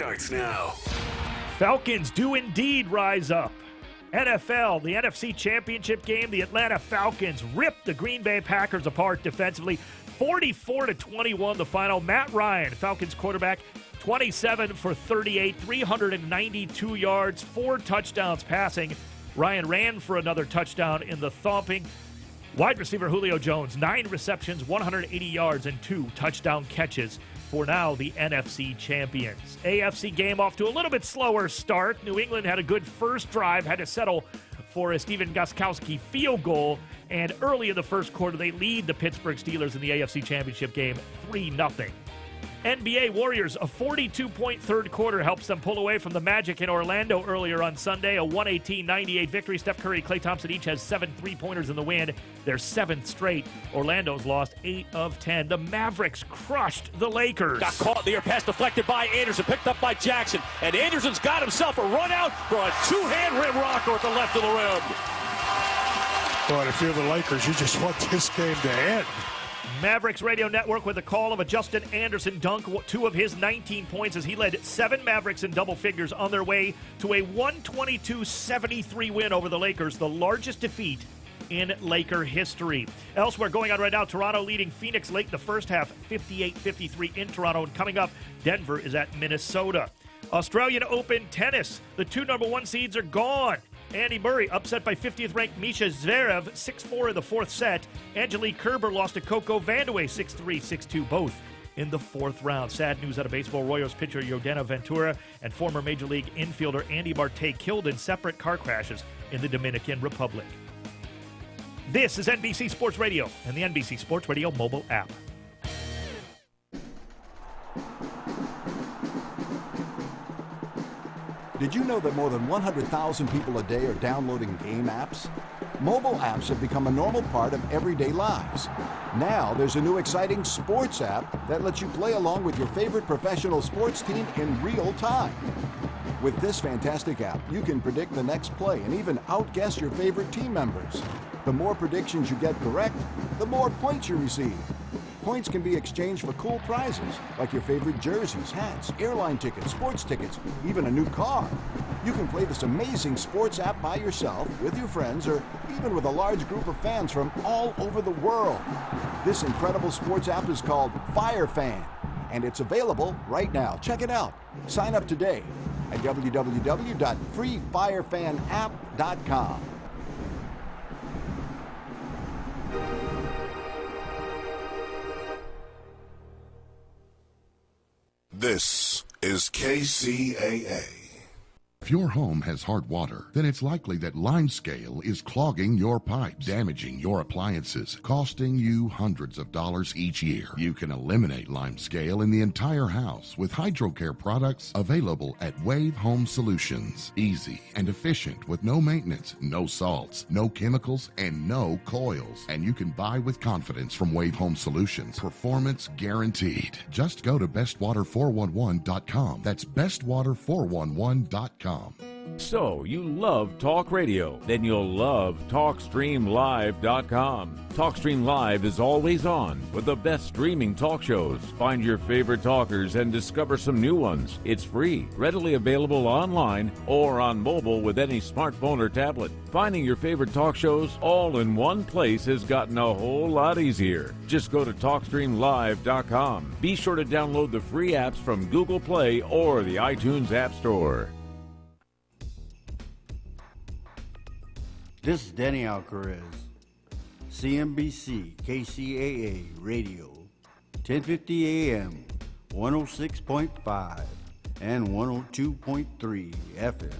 starts now. Falcons do indeed rise up. NFL, the NFC Championship game, the Atlanta Falcons ripped the Green Bay Packers apart defensively. 44 to 21 the final. Matt Ryan, Falcons quarterback, 27 for 38, 392 yards, four touchdowns passing. Ryan ran for another touchdown in the thumping. Wide receiver Julio Jones, nine receptions, 180 yards, and two touchdown catches for now the NFC champions. AFC game off to a little bit slower start. New England had a good first drive, had to settle for a Stephen Gostkowski field goal, and early in the first quarter they lead the Pittsburgh Steelers in the AFC championship game 3 0. NBA Warriors, a 42 point third quarter helps them pull away from the Magic in Orlando earlier on Sunday. A 118 98 victory. Steph Curry, Klay Thompson each has seven three pointers in the win. Their seventh straight. Orlando's lost eight of 10. The Mavericks crushed the Lakers. Got caught in the air, pass deflected by Anderson, picked up by Jackson. And Anderson's got himself a run out for a two hand rim rocker at the left of the rim. Boy, if you're the Lakers, you just want this game to end. Mavericks Radio Network with a call of a Justin Anderson dunk, two of his 19 points as he led seven Mavericks in double figures on their way to a 122 73 win over the Lakers, the largest defeat in Laker history. Elsewhere, going on right now, Toronto leading Phoenix late the first half, 58 53 in Toronto. And coming up, Denver is at Minnesota. Australian Open tennis. The two number one seeds are gone. Andy Murray upset by 50th ranked Mischa Zverev 6 4 in the fourth set. Angelique Kerber lost to Coco Vandeweghe 6 3 6 2, both in the fourth round. Sad news out of baseball. Royals pitcher Yordano Ventura and former Major League infielder Andy Marte killed in separate car crashes in the Dominican Republic. This is NBC Sports Radio and the NBC Sports Radio mobile app. Did you know that more than 100,000 people a day are downloading game apps? Mobile apps have become a normal part of everyday lives. Now there's a new exciting sports app that lets you play along with your favorite professional sports team in real time. With this fantastic app, you can predict the next play and even outguess your favorite team members. The more predictions you get correct, the more points you receive. Points can be exchanged for cool prizes, like your favorite jerseys, hats, airline tickets, sports tickets, even a new car. You can play this amazing sports app by yourself, with your friends, or even with a large group of fans from all over the world. This incredible sports app is called Fire Fan, and it's available right now. Check it out. Sign up today at www.freefirefanapp.com. This is KCAA. If your home has hard water, then it's likely that lime scale is clogging your pipes, damaging your appliances, costing you hundreds of dollars each year. You can eliminate lime scale in the entire house with hydrocare products available at Wave Home Solutions. Easy and efficient with no maintenance, no salts, no chemicals, and no coils. And you can buy with confidence from Wave Home Solutions. Performance guaranteed. Just go to bestwater411.com. That's bestwater411.com. So, you love talk radio? Then you'll love TalkStreamLive.com. TalkStream Live is always on with the best streaming talk shows. Find your favorite talkers and discover some new ones. It's free, readily available online or on mobile with any smartphone or tablet. Finding your favorite talk shows all in one place has gotten a whole lot easier. Just go to TalkStreamLive.com. Be sure to download the free apps from Google Play or the iTunes App Store. This is Danny Alcaraz, CNBC KCAA Radio, 1050 AM, 106.5 and 102.3 FM.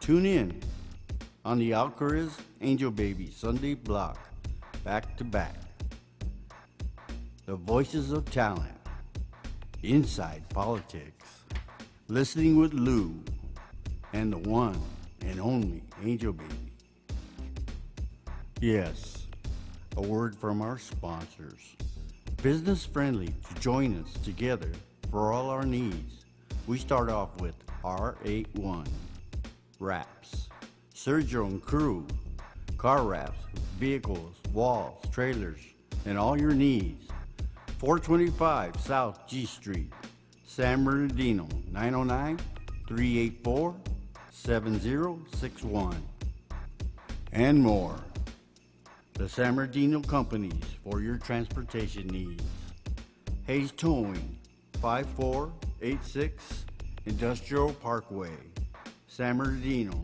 Tune in on the Alcaraz Angel Baby Sunday block, back to back. The voices of talent, inside politics, listening with Lou, and the one and only Angel Baby. Yes, a word from our sponsors. Business friendly to join us together for all our needs. We start off with R81 Wraps, Sergio and Crew, car wraps, vehicles, walls, trailers, and all your needs. 425 South G Street, San Bernardino, 909 384 7061. And more. The San Bernardino Companies for your transportation needs. Hayes Towing, 5486 Industrial Parkway, San Bernardino,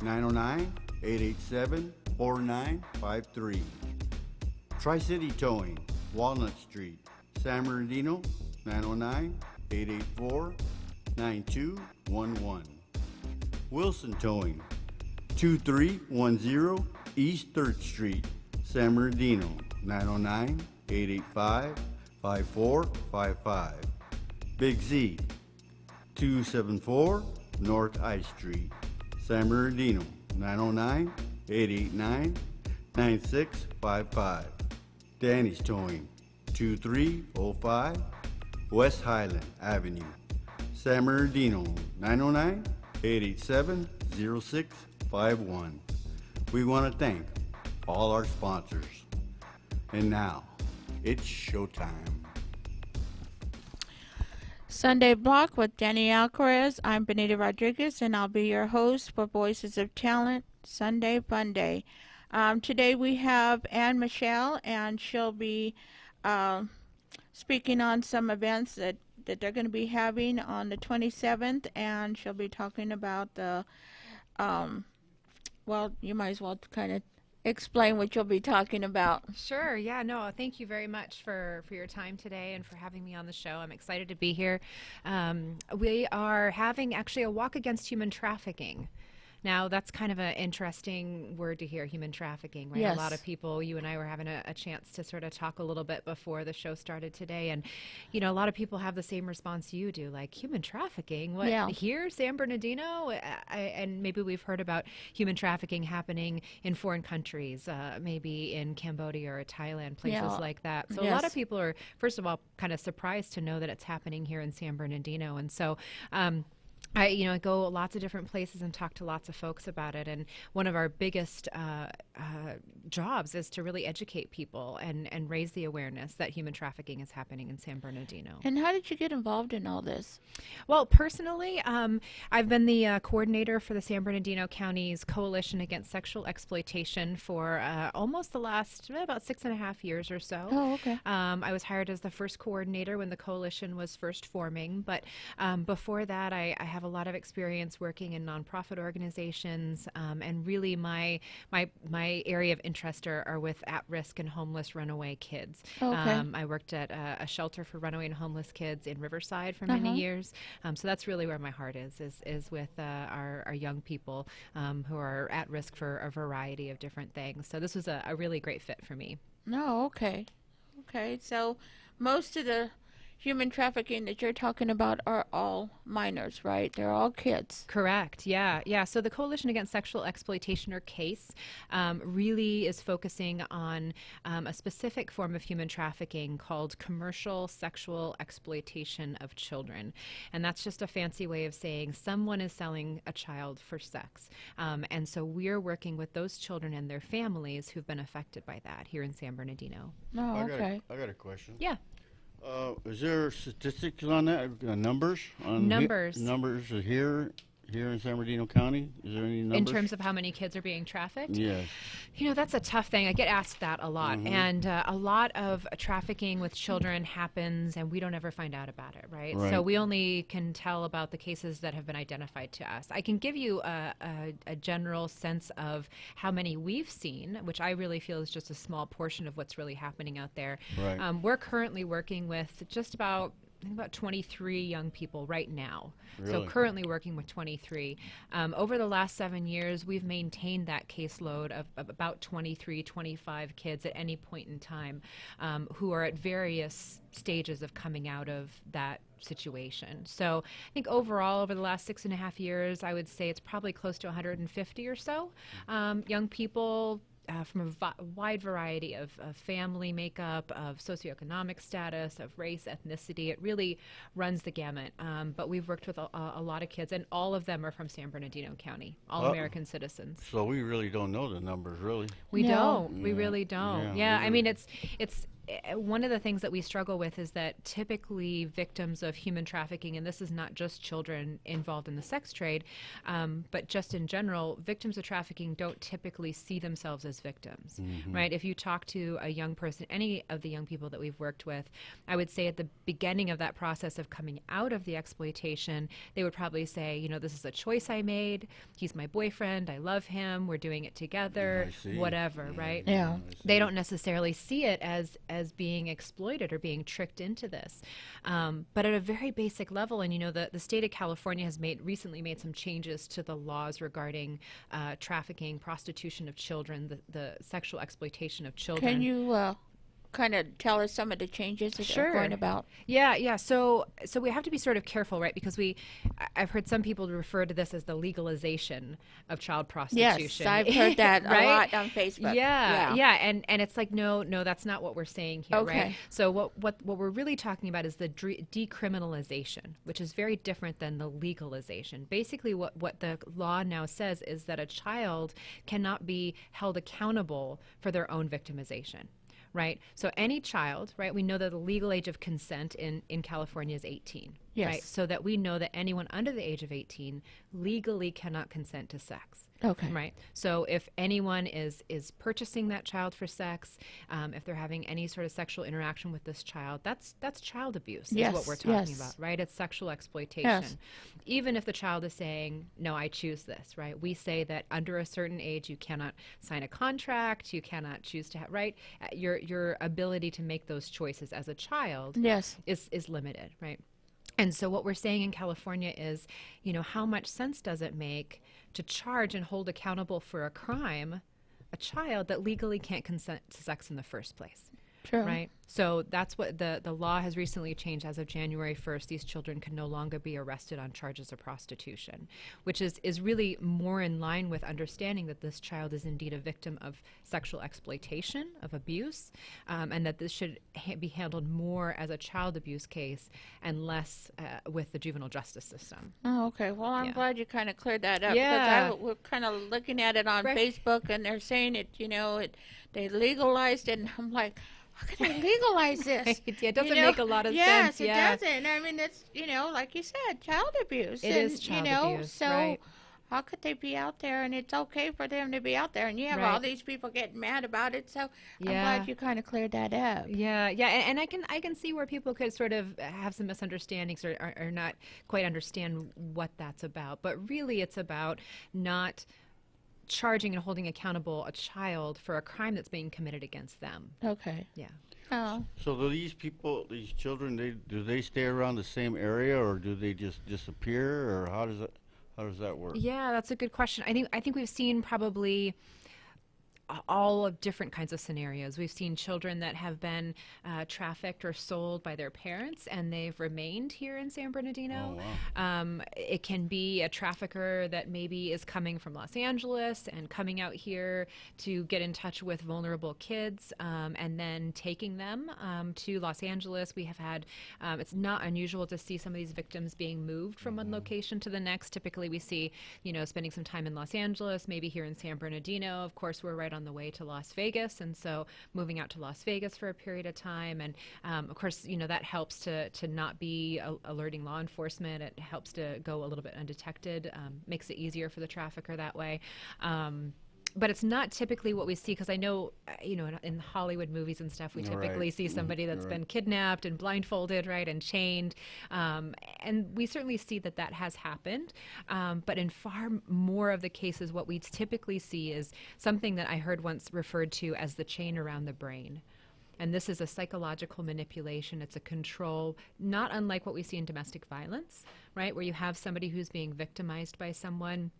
909 887 4953. Tri City Towing, Walnut Street, San Bernardino, 909 884 9211. Wilson Towing, 2310 East 3rd Street, San Bernardino, 909 885 5455. Big Z, 274 North I Street, San Bernardino, 909 889 9655. Danny's Towing, 2305 West Highland Avenue, San Bernardino, 909 887 0651. We want to thank all our sponsors. And now, it's showtime. Sunday Block with Danny Alcaraz. I'm Benita Rodriguez, and I'll be your host for Voices of Talent Sunday Fun Day. Um, today we have Anne Michelle, and she'll be uh, speaking on some events that, that they're going to be having on the 27th, and she'll be talking about the, um, well, you might as well kind of explain what you'll be talking about. Sure. Yeah. No. Thank you very much for for your time today and for having me on the show. I'm excited to be here. Um, we are having actually a walk against human trafficking. Now, that's kind of an interesting word to hear, human trafficking, right? Yes. A lot of people, you and I were having a, a chance to sort of talk a little bit before the show started today. And, you know, a lot of people have the same response you do, like, human trafficking? What, Yeah. here, San Bernardino? I, I, and maybe we've heard about human trafficking happening in foreign countries, uh, maybe in Cambodia or Thailand, places Yeah. like that. So a lot of people are, first of all, kind of surprised to know that it's happening here in San Bernardino. And so, um, I, you know, I go lots of different places and talk to lots of folks about it. And one of our biggest uh, uh, jobs is to really educate people and, and raise the awareness that human trafficking is happening in San Bernardino. And how did you get involved in all this? Well, personally, um, I've been the uh, coordinator for the San Bernardino County's Coalition Against Sexual Exploitation for uh, almost the last eh, about six and a half years or so. Oh, okay. Um, I was hired as the first coordinator when the coalition was first forming, but um, before that, I, I have a lot of experience working in nonprofit organizations, um, and really my my my area of interest are, are with at-risk and homeless runaway kids. Oh, Okay. Um, I worked at a, a shelter for runaway and homeless kids in Riverside for many Uh-huh. years, um, so that's really where my heart is is is with uh, our our young people um, who are at risk for a variety of different things. So this was a, a really great fit for me. No, okay. Okay, so most of the human trafficking that you're talking about are all minors, right? They're all kids. Correct. Yeah. Yeah. So the Coalition Against Sexual Exploitation or CASE um, really is focusing on um, a specific form of human trafficking called commercial sexual exploitation of children. And that's just a fancy way of saying someone is selling a child for sex. Um, and so we're working with those children and their families who've been affected by that here in San Bernardino. Oh, I got, okay. a, I got a question. Yeah. Uh, is there statistics on that? Uh, numbers? On he- Numbers. numbers here, here in San Bernardino County? Is there any numbers? In terms of how many kids are being trafficked? Yes. You know, that's a tough thing. I get asked that a lot. Mhm. And uh, a lot of trafficking with children happens, and we don't ever find out about it, right? right? So we only can tell about the cases that have been identified to us. I can give you a, a, a general sense of how many we've seen, which I really feel is just a small portion of what's really happening out there. Right. Um, we're currently working with just about. I think about 23 young people right now. So currently working with 23. Um, over the last seven years, we've maintained that caseload of, of about 23, 25 kids at any point in time um, who are at various stages of coming out of that situation. So I think overall, over the last six and a half years, I would say it's probably close to 150 or so um, young people uh, from a vi- wide variety of, of family makeup, of socioeconomic status, of race, ethnicity. It really runs the gamut. Um, but we've worked with a, a a lot of kids, and all of them are from San Bernardino County, all Uh, American citizens. So we really don't know the numbers, really. We No. don't. We Yeah, really don't. yeah, Yeah, we I mean it's it's one of the things that we struggle with is that typically victims of human trafficking, and this is not just children involved in the sex trade, um, but just in general, victims of trafficking don't typically see themselves as victims, Mhm. right? If you talk to a young person, any of the young people that we've worked with, I would say at the beginning of that process of coming out of the exploitation, they would probably say, you know, this is a choice I made. He's my boyfriend. I love him. We're doing it together. I see. Whatever, right? Yeah. They don't necessarily see it as as being exploited or being tricked into this. Um, but at a very basic level, and you know, the, the state of California has made recently made some changes to the laws regarding uh, trafficking, prostitution of children, the, the sexual exploitation of children. Can you uh, kind of tell us some of the changes that sure. are going about? Yeah, yeah. So, so we have to be sort of careful, right? Because we, I've heard some people refer to this as the legalization of child prostitution. Yes, I've heard that a lot on Facebook. Yeah, Yeah. yeah, and and it's like no, no, that's not what we're saying here, right? Okay. So what what what we're really talking about is the decriminalization, which is very different than the legalization. Basically, what what the law now says is that a child cannot be held accountable for their own victimization right? So any child, right? We know that the legal age of consent in in California is 18, Yes. right? So that we know that anyone under the age of 18 legally cannot consent to sex. Okay. Right. So if anyone is is purchasing that child for sex, um, if they're having any sort of sexual interaction with this child, that's that's child abuse. Yes, Is what we're talking yes. about, right? It's sexual exploitation. Yes. Even if the child is saying, "No, I choose this," right? We say that under a certain age, you cannot sign a contract, you cannot choose to have right. Uh, Your your ability to make those choices as a child, Yes. is is limited, right? And so what we're saying in California is, you know, how much sense does it make to charge and hold accountable for a crime a child that legally can't consent to sex in the first place? True. Right? So that's what the, the law has recently changed as of January 1st. These children can no longer be arrested on charges of prostitution, which is, is really more in line with understanding that this child is indeed a victim of sexual exploitation, of abuse, um, and that this should ha- be handled more as a child abuse case and less uh, with the juvenile justice system. Oh, okay. Well, I'm Yeah. glad you kind of cleared that up Yeah. I, we're kind of looking at it on Right. Facebook, and they're saying it. You know, it they legalized it, and I'm like, how can they legalize this? Right. Yeah, it doesn't You know? make a lot of yes, sense. it Yeah. doesn't. I mean, it's you know, like you said, child abuse. It and, is child you know, abuse, So. right. How could they be out there and it's okay for them to be out there and you have all these people getting mad about it so I'm glad you kind of cleared that up. Yeah, yeah, and, and I can I can see where people could sort of have some misunderstandings or, or, or not quite understand what that's about. But really, it's about not charging and holding accountable a child for a crime that's being committed against them. Okay. Yeah. Oh. So do these people, these children, they do they stay around the same area, or do they just disappear, or how does it how does that work? Yeah, that's a good question. I think I think we've seen probably a- all of different kinds of scenarios. We've seen children that have been uh, trafficked or sold by their parents, and they've remained here in San Bernardino. Um, it can be a trafficker that maybe is coming from Los Angeles and coming out here to get in touch with vulnerable kids, um, and then taking them um, to Los Angeles. We have had. Um, it's not unusual to see some of these victims being moved from one location to the next. Typically, we see, you know, spending some time in Los Angeles, maybe here in San Bernardino. Of course, we're right on the way to Las Vegas, and so moving out to Las Vegas for a period of time, and um, of course, you know, that helps to to not be a- alerting law enforcement. It helps to go a little bit undetected, um, makes it easier for the trafficker that way. Um, but it's not typically what we see because I know, you know, in, in Hollywood movies and stuff, we Right. typically see Mhm. somebody that's Right. been kidnapped and blindfolded, right, and chained. Um, and we certainly see that that has happened. Um, but in far more of the cases, what we typically see is something that I heard once referred to as the chain around the brain. And this is a psychological manipulation. It's a control, not unlike what we see in domestic violence, right? Where you have somebody who's being victimized by someone.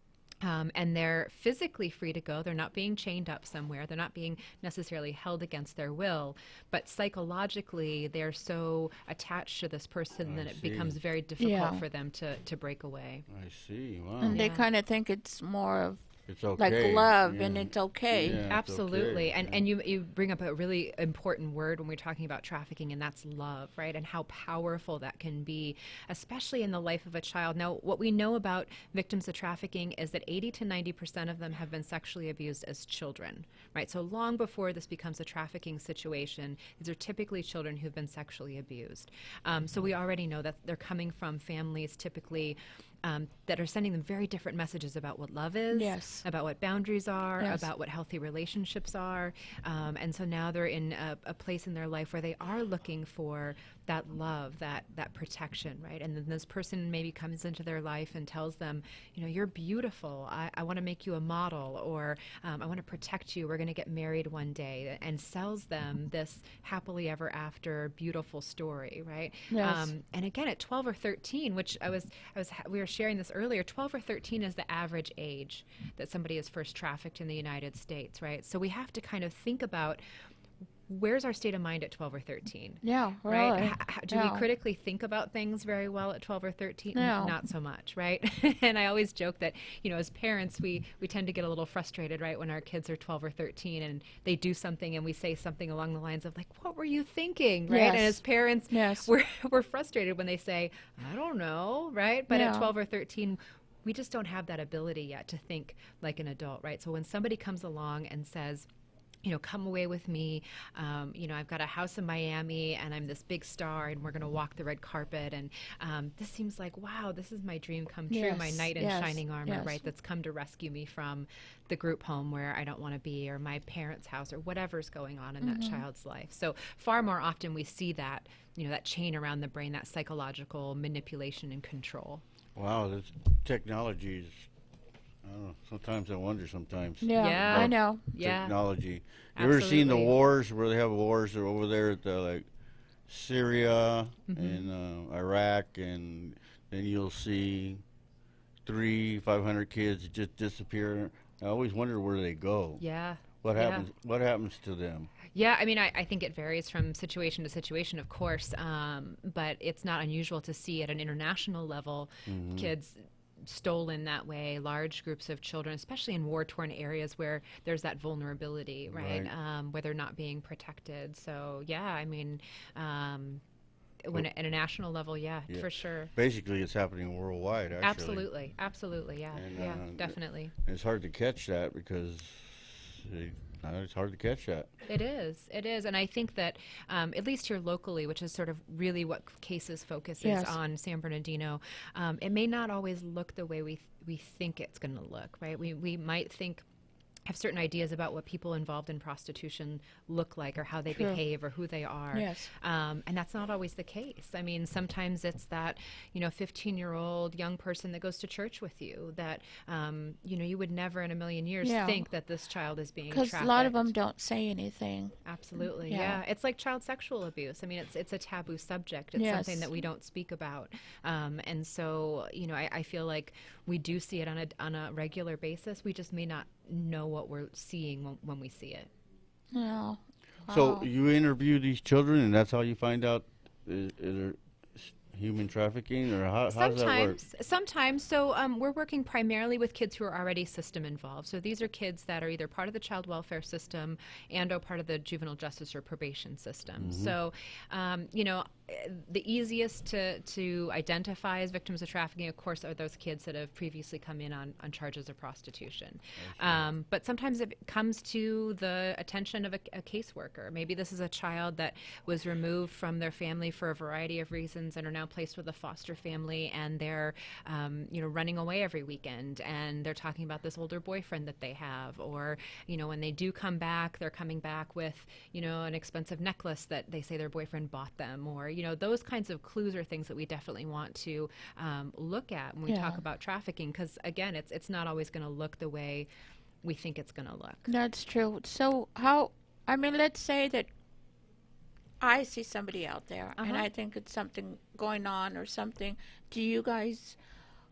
Um, and they're physically free to go. They're not being chained up somewhere. They're not being necessarily held against their will. But psychologically, they're so attached to this person I that it see. becomes very difficult Yeah. for them to, to break away. I see. Wow. And they kind of think it's more of It's like okay, love and it's okay. Yeah, it's Absolutely. okay, And yeah. and you you bring up a really important word when we're talking about trafficking and that's love, right? And how powerful that can be, especially in the life of a child. Now, what we know about victims of trafficking is that 80 to 90% of them have been sexually abused as children, right? So long before this becomes a trafficking situation, these are typically children who've been sexually abused. Um, so we already know that they're coming from families typically um, that are sending them very different messages about what love is, Yes. about what boundaries are, Yes. about what healthy relationships are. Um, and so now they're in a, a place in their life where they are looking for that love, that that protection, right? And then this person maybe comes into their life and tells them, you know, you're beautiful. I, I want to make you a model, or um, I want to protect you. We're going to get married one day, and sells them this happily ever after beautiful story, right? Yes. Um, and again, at 12 or 13, which I was, I was, we were sharing this earlier. 12 or 13 is the average age that somebody is first trafficked in the United States, right? So we have to kind of think about where's our state of mind at 12 or 13 Yeah, right? h- do Yeah. we critically think about things very well at 12 or 13 No. not so much right? And i always joke that you know as parents we we tend to get a little frustrated right when our kids are 12 or 13 and they do something and we say something along the lines of like what were you thinking? Right? And as parents Yes. we're, we're frustrated when they say i don't know right? But at 12 or 13 we just don't have that ability yet to think like an adult right? So when somebody comes along and says you know, come away with me. Um, you know, I've got a house in Miami and I'm this big star and we're going to walk the red carpet. And um, this seems like, wow, this is my dream come true, my knight in yes, shining armor, yes. right? That's come to rescue me from the group home where I don't want to be or my parents' house or whatever's going on in that Mhm. child's life. So far more often we see that, you know, that chain around the brain, that psychological manipulation and control. Wow, this technology is. I don't know. Sometimes I wonder. Sometimes. Yeah, Yeah. I know. Yeah. Technology. You ever seen the wars where they have wars over there at the like Syria Mhm. and uh, Iraq, and then you'll see three, five hundred kids just disappear. I always wonder where they go. Yeah. What Yeah. happens? What happens to them? Yeah, I mean, I, I think it varies from situation to situation, of course, um, but it's not unusual to see at an international level Mhm. kids stolen that way, large groups of children, especially in war torn areas where there's that vulnerability, right? Right. Um, where they're not being protected. So, yeah, I mean, um, when Well- at a national level, yeah, Yeah. for sure. Basically, it's happening worldwide. Actually. Absolutely, absolutely, yeah, And, yeah, uh, definitely. It's hard to catch that because it, uh, it's hard to catch that. It is. It is. And I think that, um, at least here locally, which is sort of really what cases focuses Yes. on San Bernardino, um, it may not always look the way we, th- we think it's going to look, right? We, we might think have certain ideas about what people involved in prostitution look like or how they True. behave or who they are. Yes. Um, and that's not always the case. I mean, sometimes it's that, you know, 15 year old young person that goes to church with you that, um, you know, you would never in a million years Yeah. think that this child is being Because a lot of them don't say anything. Absolutely, Yeah. yeah. It's like child sexual abuse. I mean, it's it's a taboo subject. It's something that we don't speak about, um, and so you know, I, I feel like we do see it on a on a regular basis. We just may not know what we're seeing when, when we see it. No. So you interview these children, and that's how you find out is, is there human trafficking, or how, how does that work? sometimes, sometimes. So um, we're working primarily with kids who are already system involved. So these are kids that are either part of the child welfare system and or part of the juvenile justice or probation system. Mhm. So, um, you know, the easiest to, to identify as victims of trafficking, of course, are those kids that have previously come in on, on charges of prostitution. Um, but sometimes it comes to the attention of a, a caseworker. Maybe this is a child that was removed from their family for a variety of reasons and are now placed with a foster family, and they're, um, you know, running away every weekend, and they're talking about this older boyfriend that they have, or you know, when they do come back, they're coming back with, you know, an expensive necklace that they say their boyfriend bought them, or you know, those kinds of clues are things that we definitely want to um, look at when we Yeah. talk about trafficking, because again, it's it's not always going to look the way we think it's going to look. That's true. So how? I mean, let's say that I see somebody out there, and Uh-huh. I think it's something going on or something. Do you guys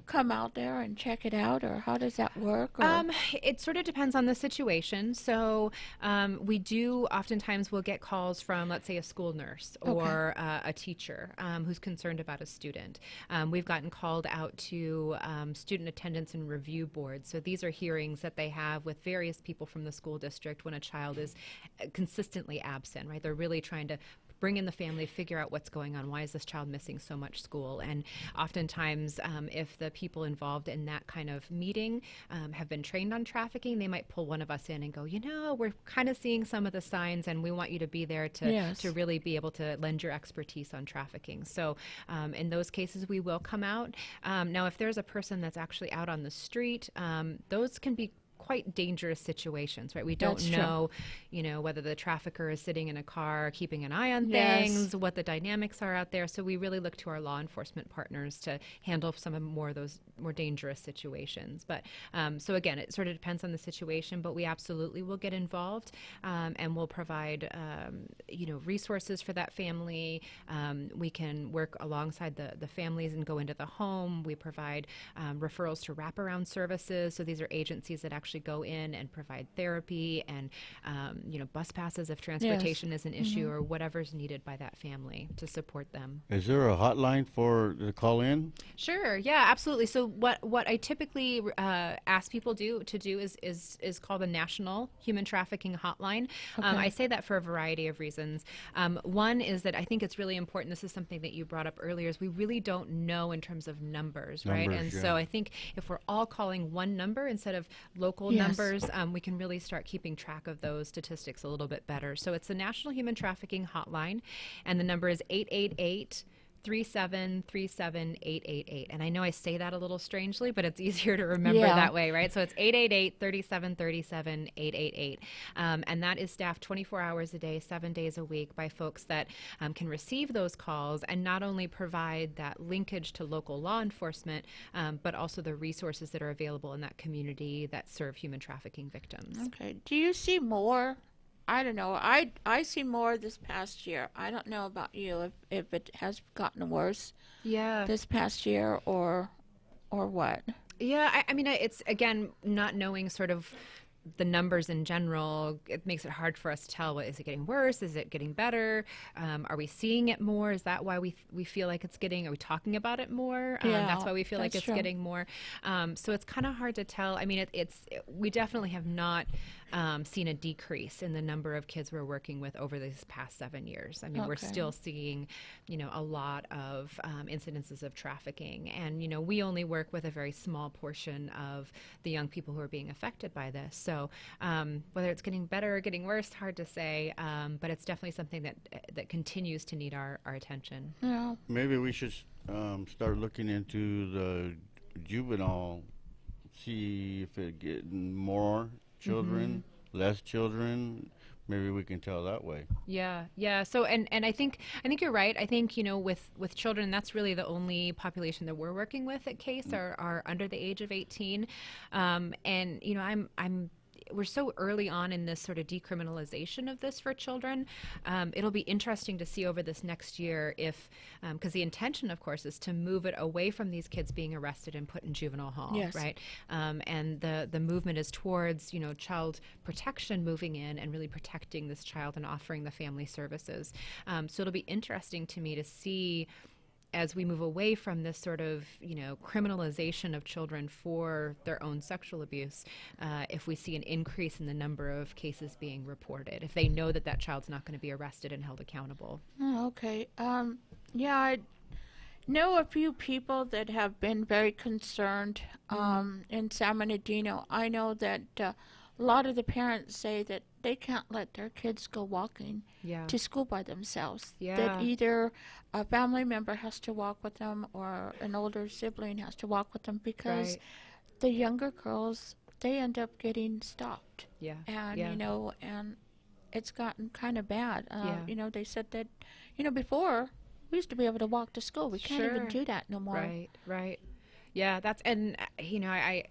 come out there and check it out, or how does that work? Or? Um, it sort of depends on the situation. So um, we do oftentimes we'll get calls from, let's say, a school nurse or uh, a teacher um, who's concerned about a student. Um, we've gotten called out to um, student attendance and review boards. So these are hearings that they have with various people from the school district when a child is uh, consistently absent. Right? They're really trying to bring in the family, figure out what's going on. Why is this child missing so much school? And oftentimes, um, if the people involved in that kind of meeting um, have been trained on trafficking, they might pull one of us in and go, you know, we're kind of seeing some of the signs, and we want you to be there to Yes. to really be able to lend your expertise on trafficking. So, um, in those cases, we will come out. Um, now, if there's a person that's actually out on the street, um, those can be quite dangerous situations, right? We don't That's true. know, you know, whether the trafficker is sitting in a car keeping an eye on Yes. things, what the dynamics are out there. So we really look to our law enforcement partners to handle some of more of those more dangerous situations. But um, so again, it sort of depends on the situation, but we absolutely will get involved um, and we'll provide, um, you know, resources for that family. Um, we can work alongside the, the families and go into the home. We provide um, referrals to wraparound services. So these are agencies that actually go in and provide therapy and, um, you know, bus passes if transportation is an issue or whatever's needed by that family to support them. Is there a hotline for the call in? Sure. Yeah. Absolutely. So what what I typically uh, ask people do to do is is is called the National Human Trafficking Hotline. Um, I say that for a variety of reasons. Um, one is that I think it's really important. This is something that you brought up earlier. Is we really don't know in terms of numbers, right? Numbers, And so. I think if we're all calling one number instead of local Yes. numbers, um, we can really start keeping track of those statistics a little bit better. So it's the National Human Trafficking Hotline, and the number is eight eight eight. 3737888. And I know I say that a little strangely, but it's easier to remember Yeah. that way, right? So it's 888 3737 888. Um, and that is staffed 24 hours a day, seven days a week by folks that um, can receive those calls and not only provide that linkage to local law enforcement, um, but also the resources that are available in that community that serve human trafficking victims. Okay. Do you see more? I don't know. I I see more this past year. I don't know about you if if it has gotten worse Yeah. this past year or or what. Yeah, I, I mean, it's again not knowing sort of the numbers in general. It makes it hard for us to tell. What is it getting worse? Is it getting better? Um, are we seeing it more? Is that why we we feel like it's getting? Are we talking about it more? Um, Yeah, that's why we feel like it's true. getting more. Um, so it's kind of hard to tell. I mean, it, it's we definitely have not um, seen a decrease in the number of kids we're working with over these past seven years. I mean, we're still seeing, you know, a lot of um, incidences of trafficking, and you know, we only work with a very small portion of the young people who are being affected by this. So um, whether it's getting better or getting worse, hard to say. Um, but it's definitely something that that continues to need our, our attention. Yeah. Maybe we should um, start looking into the juvenile, see if it getting more children, less children. Maybe we can tell that way. Yeah, yeah. So and and I think I think you're right. I think you know with with children, that's really the only population that we're working with at Case are are under the age of 18, um, and you know I'm I'm. We're so early on in this sort of decriminalization of this for children. Um, it'll be interesting to see over this next year if, because the intention, of course, is to move it away from these kids being arrested and put in juvenile hall, Yes. right? um, and the the movement is towards you know child protection moving in and really protecting this child and offering the family services. Um, so it'll be interesting to me to see as we move away from this sort of you know criminalization of children for their own sexual abuse, uh, if we see an increase in the number of cases being reported, if they know that that child's not going to be arrested and held accountable. Oh, okay. Um, yeah, I know a few people that have been very concerned um, in San Bernardino. I know that uh, a lot of the parents say that they can't let their kids go walking Yeah. to school by themselves. Yeah. That either a family member has to walk with them or an older sibling has to walk with them because Right. the younger girls they end up getting stopped Yeah. and yeah. you know and it's gotten kind of bad uh, Yeah. you know they said that you know before we used to be able to walk to school we can't even do that no more Right, right. Yeah, that's and uh, you know I. I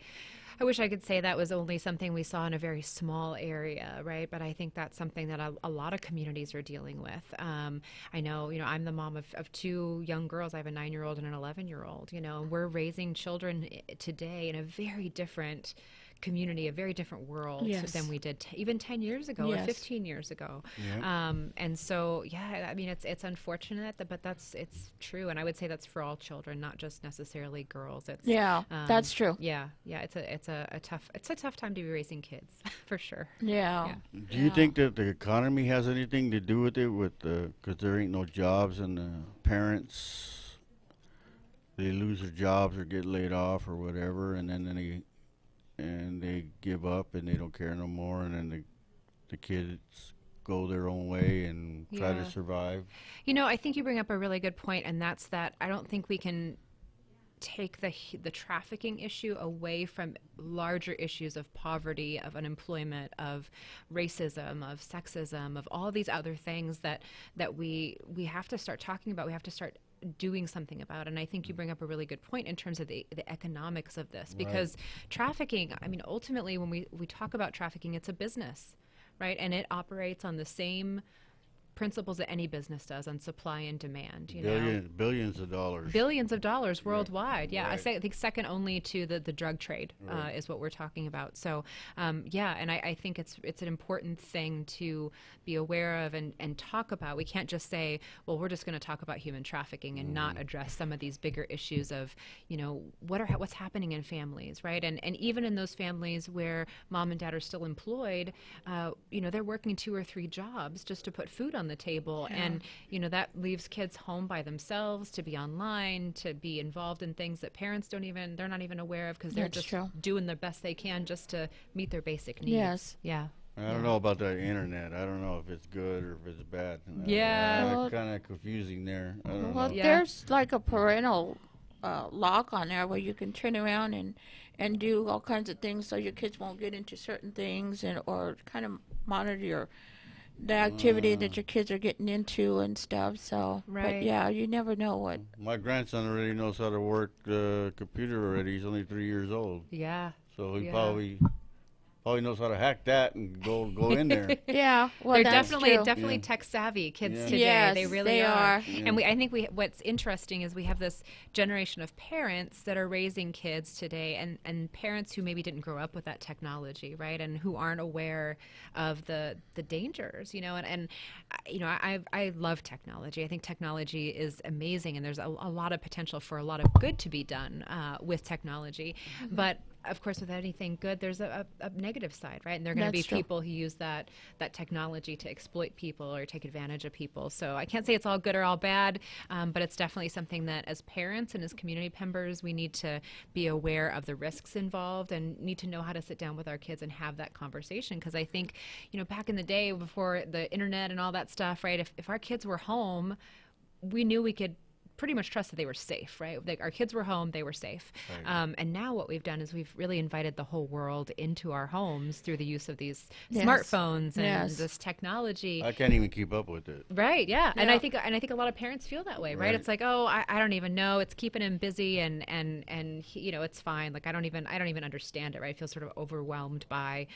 wish I could say that was only something we saw in a very small area, right? But I think that's something that a, a lot of communities are dealing with. Um, I know, you know, I'm the mom of, of two young girls. I have a nine year old and an 11 year old, you know, and we're raising children today in a very different community, a very different world Yes. than we did t- even 10 years ago Yes. or 15 years ago. Yeah. Um, and so, yeah, I mean, it's it's unfortunate, that, but that's it's true, and I would say that's for all children, not just necessarily girls. It's Yeah, um, that's true. Yeah, yeah, it's a it's a, a tough it's a tough time to be raising kids for sure. Yeah. Do you think that the economy has anything to do with it? With because there ain't no jobs and the parents they lose their jobs or get laid off or whatever, and then, then they and they give up and they don't care no more, and then the the kids go their own way and try to survive. You know, I think you bring up a really good point, and that's that I don't think we can take the the trafficking issue away from larger issues of poverty, of unemployment, of racism, of sexism, of all these other things that that we we have to start talking about. We have to start doing something about. And i think you mm. bring up a really good point in terms of the, the economics of this because trafficking i mean ultimately when we, we talk about trafficking it's a business right? And it operates on the same principles that any business does on supply and demand you know Billion, billions of dollars. billions of dollars worldwide. Yeah, I Right. say I think second only to the, the drug trade uh, is what we're talking about. So um, yeah, and I, I think it's it's an important thing to be aware of and, and talk about. We can't just say, well, we're just going to talk about human trafficking and not address some of these bigger issues of you know what are what's happening in families, right? And and even in those families where mom and dad are still employed, uh, you know they're working two or three jobs just to put food on the table, and you know that leaves kids home by themselves to be online, to be involved in things that parents don't even they're not even aware of because they're That's just true. doing the best they can just to meet their basic needs. Yes. Yeah. I don't know about the internet. I don't know if it's good or if it's bad. Yeah. Well- kind of confusing there. I don't Well, know. Yeah. there's like a parental uh, lock on there where you can turn around and and do all kinds of things so your kids won't get into certain things and or kind of monitor your the activity that mm. your kids are getting into and stuff. So, but yeah, you never know what. My grandson already knows how to work the computer already. He's only three years old, Yeah. so he Yeah. probably probably knows how to hack that and go go in there. Yeah, well, they're that's definitely true. definitely Yeah. tech savvy kids Yeah. today. Yes, they really they are. And we, I think we, what's interesting is we have this generation of parents that are raising kids today, and and parents who maybe didn't grow up with that technology, right, and who aren't aware of the the dangers, you know. And and uh, you know, I I love technology. I think technology is amazing, and there's a, a lot of potential for a lot of good to be done uh, with technology, Mm-hmm. but of course, with anything good, there's a, a, a negative side, right? And there are going to be true. people who use that that technology to exploit people or take advantage of people. So I can't say it's all good or all bad, um, but it's definitely something that as parents and as community members, we need to be aware of the risks involved and need to know how to sit down with our kids and have that conversation. Because I think, you know, back in the day before the internet and all that stuff, right? If if our kids were home, we knew we could pretty much trust that they were safe, right? Like our kids were home, they were safe. Um, and now what we've done is we've really invited the whole world into our homes through the use of these Yes. smartphones and Yes. this technology. I can't even keep up with it. Right, yeah. And I think and I think a lot of parents feel that way, right? Right. It's like, "Oh, I, I don't even know. It's keeping him busy and and and he, you know, it's fine. Like I don't even I don't even understand it, right? I feel sort of overwhelmed by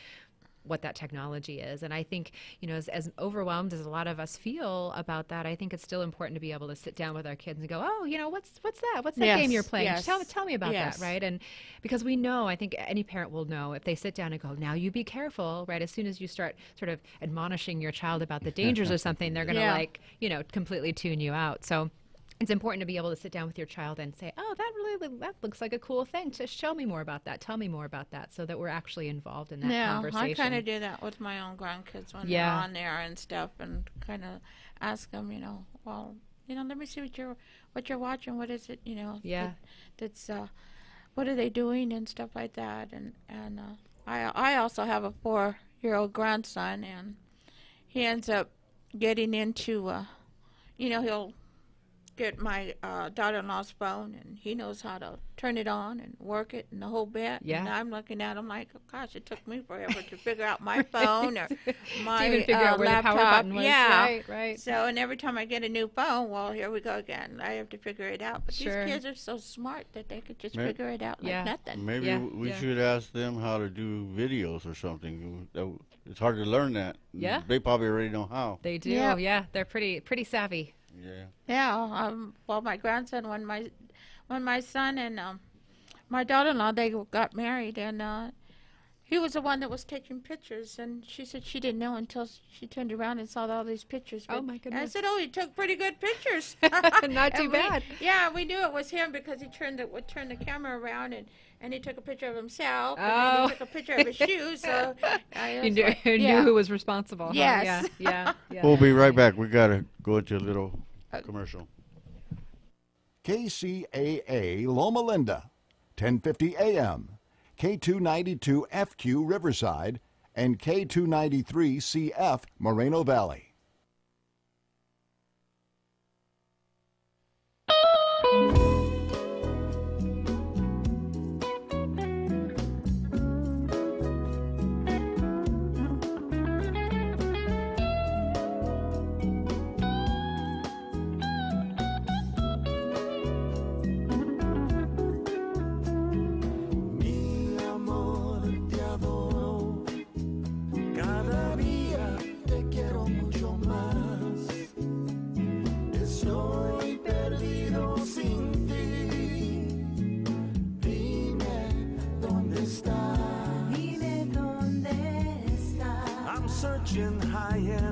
what that technology is. And I think, you know, as, as overwhelmed as a lot of us feel about that, I think it's still important to be able to sit down with our kids and go, "Oh, you know, what's what's that? What's that Yes, game you're playing? yes, Tell tell me about yes. that, right?" And because we know, I think any parent will know if they sit down and go, "Now you be careful," right? As soon as you start sort of admonishing your child about the dangers of something, they're going to Yeah. like, you know, completely tune you out. So it's important to be able to sit down with your child and say, "Oh, that really that looks like a cool thing. Just show me more about that. Tell me more about that," so that we're actually involved in that yeah, conversation. I kind of do that with my own grandkids when Yeah. they're on there and stuff, and kind of ask them, you know, well, you know, let me see what you're what you're watching. What is it, you know? Yeah. that- that's uh, what are they doing and stuff like that. And and uh, I I also have a four year old grandson, and he ends up getting into, uh, you know, he'll get my uh, daughter-in-law's phone, and he knows how to turn it on and work it and the whole bit. Yeah. And I'm looking at him like, oh, gosh, it took me forever to figure out my phone or my even figure uh, out where the laptop. power button was. Yeah. Right, right. So, and every time I get a new phone, well, here we go again. I have to figure it out. But Sure. these kids are so smart that they could just May- figure it out like Yeah. nothing. Maybe Yeah, w- we yeah. should ask them how to do videos or something. It's hard to learn that. Yeah. They probably already know how. They do. Yeah. Yeah. they're pretty pretty savvy. Yeah. Yeah, um, well, my grandson, when my, when my son and um, my daughter-in-law they got married, and uh, he was the one that was taking pictures, and she said she didn't know until she turned around and saw all these pictures. Oh, my goodness! I said, "Oh, he took pretty good pictures." Not too And we- bad. Yeah, we knew it was him because he turned the would turn the camera around and. And he took a picture of himself, and then Oh. he took a picture of his shoes. So I You knew, like, yeah. knew who was responsible. huh? Yes. Yeah. Yeah. yeah. We'll be right back. We got to go into a little Uh, commercial. KCAA Loma Linda, 1050 AM, K292 FQ Riverside, and K293 CF Moreno Valley. I'm high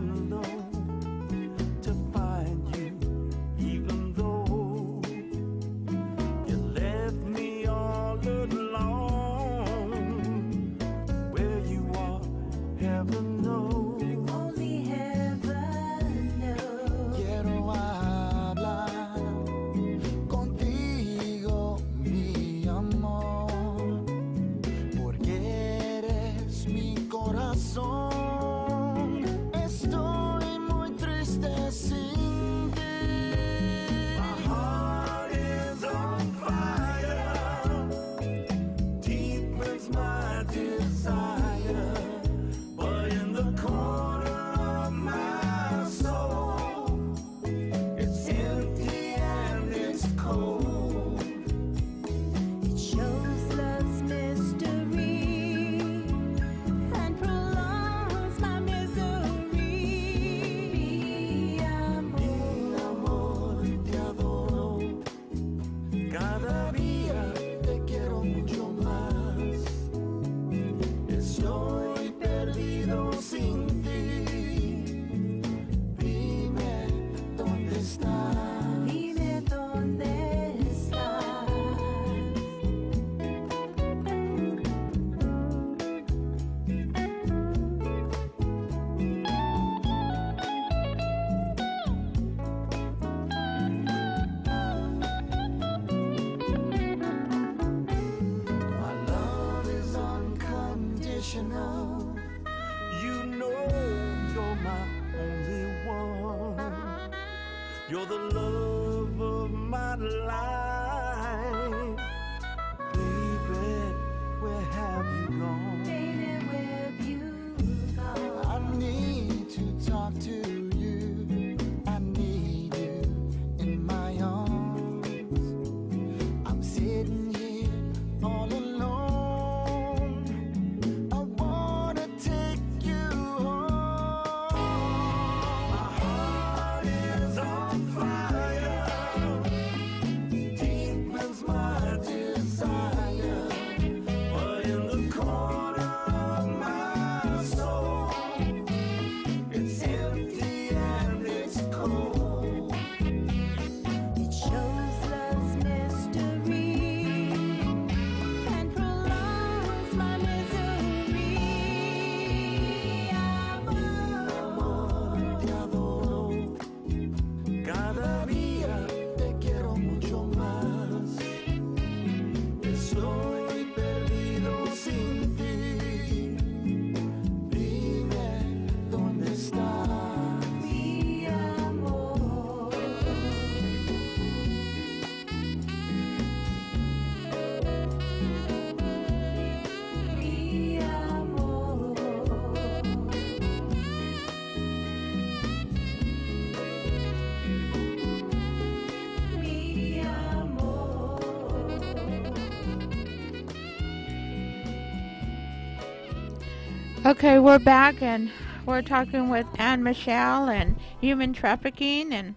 Okay, we're back and we're talking with Anne Michelle and human trafficking and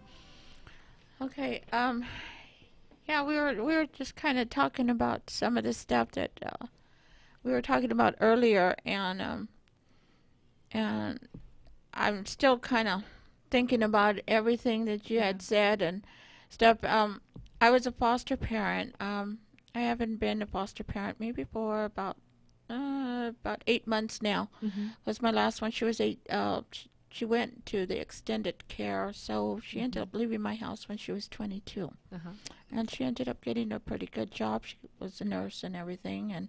okay, um yeah, we were we were just kind of talking about some of the stuff that uh, we were talking about earlier and um and I'm still kind of thinking about everything that you had said and stuff. Um I was a foster parent. Um I haven't been a foster parent maybe for about uh, about eight months now. Mhm. Was my last one. She was eight. Uh, she, she went to the extended care, so she ended up leaving my house when she was 22, Uh-huh. and she ended up getting a pretty good job. She was a nurse and everything, and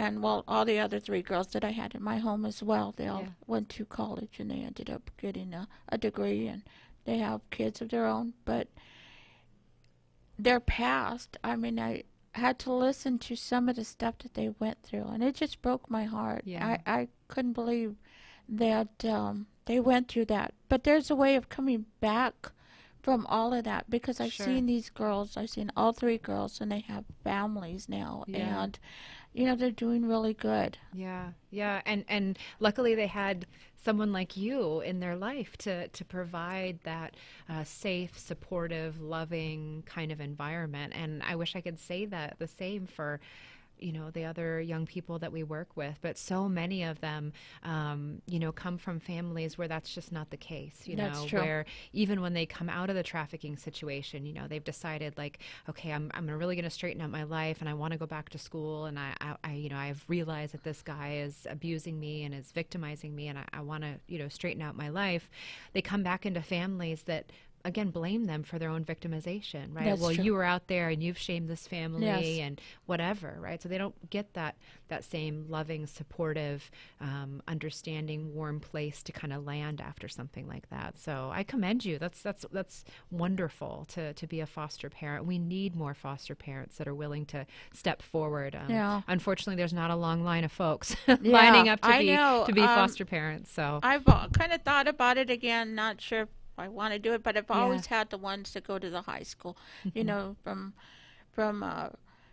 and well, all the other three girls that I had in my home as well, they all Yeah. went to college and they ended up getting a, a degree and they have kids of their own, but their past. I mean, I had to listen to some of the stuff that they went through, and it just broke my heart. Yeah. I, I couldn't believe that um, they went through that. But there's a way of coming back from all of that because I've Sure. seen these girls. I've seen all three girls, and they have families now, Yeah. and you know they're doing really good. Yeah, yeah, and and luckily they had someone like you in their life to to provide that uh, safe, supportive, loving kind of environment. And I wish I could say that the same for you know the other young people that we work with but so many of them um, you know come from families where that's just not the case you That's know true. where even when they come out of the trafficking situation you know they've decided like okay i'm, I'm really going to straighten out my life and i want to go back to school and I, I, I you know i've realized that this guy is abusing me and is victimizing me and i, I want to you know straighten out my life they come back into families that again blame them for their own victimization right That's well true. you were out there and you've shamed this family Yes. and whatever right so they don't get that that same loving supportive um, understanding warm place to kind of land after something like that so i commend you that's that's that's wonderful to to be a foster parent we need more foster parents that are willing to step forward um, Yeah. unfortunately there's not a long line of folks Yeah, lining up to I be know, to be um, foster parents so I've kind of thought about it again. Not sure I want to do it, but I've Yeah. always had the ones that go to the high school. You Mhm. know, from from uh,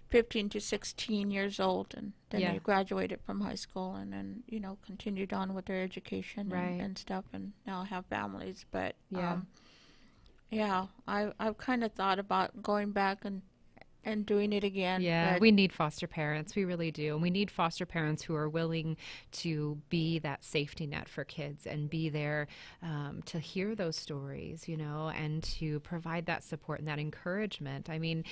15 to 16 years old, and then Yeah. they graduated from high school, and then you know continued on with their education Right. and, and stuff, and now have families. But Yeah. um, yeah, I I've kind of thought about going back and and doing it again. Yeah, but we need foster parents. We really do. And we need foster parents who are willing to be that safety net for kids and be there um, to hear those stories, you know, and to provide that support and that encouragement. I mean,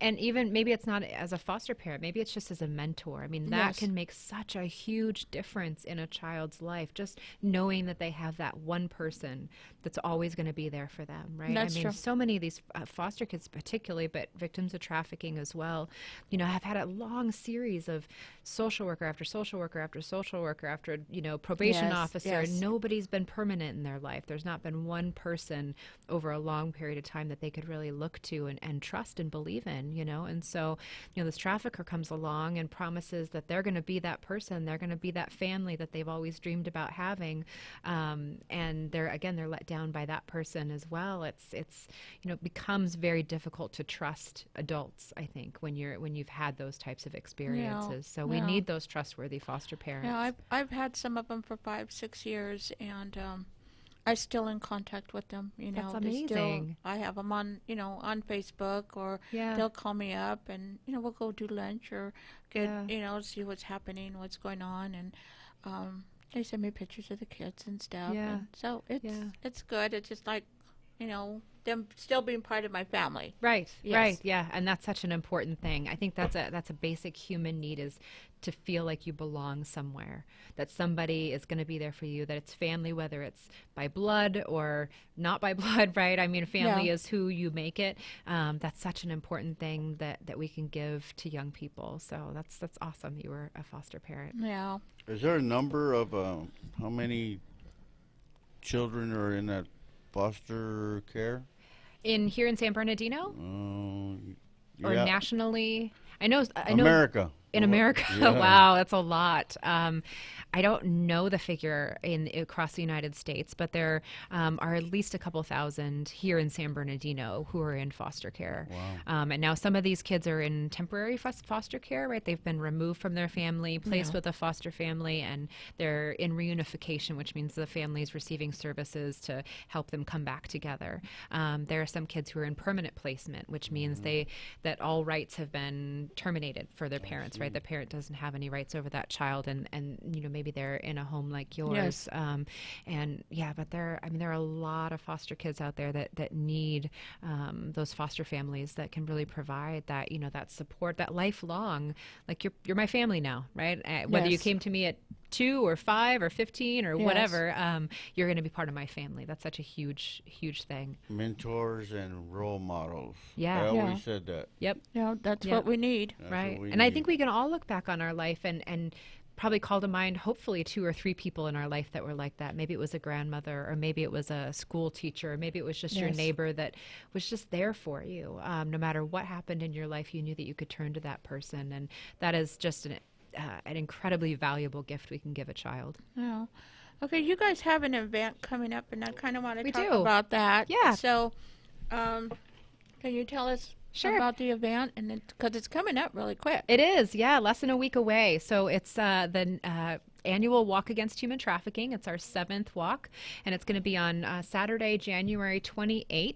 and even maybe it's not as a foster parent, maybe it's just as a mentor. I mean, that Yes. can make such a huge difference in a child's life, just knowing that they have that one person that's always going to be there for them, right? That's I mean, true. so many of these uh, foster kids, particularly, but victims of trafficking as well, you know, I've had a long series of social worker after social worker after social worker after, you know, probation Yes, officer. yes. Nobody's been permanent in their life. There's not been one person over a long period of time that they could really look to and, and trust and believe in, you know? And so, you know, this trafficker comes along and promises that they're going to be that person, they're going to be that family that they've always dreamed about having. Um, and they're, again, they're let down by that person as well. It's, it's, you know, it becomes very difficult to trust adults, I think, when you're, when you've had those types of experiences. so we need those trustworthy foster parents. Yeah, I've I've had some of them for five, six years, and um, I'm still in contact with them. You know, That's They still, amazing. I have them on, you know, on Facebook, or Yeah. they'll call me up, and you know, we'll go do lunch or get, Yeah. you know, see what's happening, what's going on, and um, they send me pictures of the kids and stuff. Yeah. and so it's Yeah. it's good. It's just like, you know, them still being part of my family. Right, Yes. right, yeah, and that's such an important thing. I think that's a that's a basic human need is to feel like you belong somewhere, that somebody is going to be there for you, that it's family, whether it's by blood or not by blood, right? I mean, family Yeah. is who you make it. Um, that's such an important thing that that we can give to young people. So that's that's awesome. You were a foster parent. Yeah. Is there a number of uh, how many children are in that foster care? In here in San Bernardino Um, or nationally, I know I know America. in America. yeah. wow, that's a lot. Um, I don't know the figure in across the United States, but there um, are at least a couple thousand here in San Bernardino who are in foster care. Wow. Um, and now some of these kids are in temporary fos- foster care, right? They've been removed from their family, placed Yeah. with a foster family, and they're in reunification, which means the family is receiving services to help them come back together. Um, there are some kids who are in permanent placement, which means they that all rights have been terminated for their parents, right? The parent doesn't have any rights over that child, and and you know maybe they're in a home like yours, Yes. um, and yeah, but there, I mean, there are a lot of foster kids out there that that need um, those foster families that can really provide that, you know, that support, that lifelong. Like you're you're my family now, right? Uh, whether you came to me at two or five or fifteen or Yes. whatever, um, you're going to be part of my family. That's such a huge, huge thing. Mentors and role models. Yeah. I always Yeah. said that. Yep. Yeah, that's Yeah. what we need. That's right. we And I think we can all look back on our life and and probably call to mind hopefully two or three people in our life that were like that. Maybe it was a grandmother or maybe it was a school teacher or maybe it was just your neighbor that was just there for you. Um, no matter what happened in your life, you knew that you could turn to that person and that is just an uh, an incredibly valuable gift we can give a child. Yeah. Okay, you guys have an event coming up, and I kind of want to talk do. about that. Yeah. So, um, can you tell us Sure. about the event? And because it's coming up really quick. It is, yeah, less than a week away. So it's uh, the uh, annual Walk Against Human Trafficking. It's our seventh walk, and it's going to be on uh, Saturday, January 28th.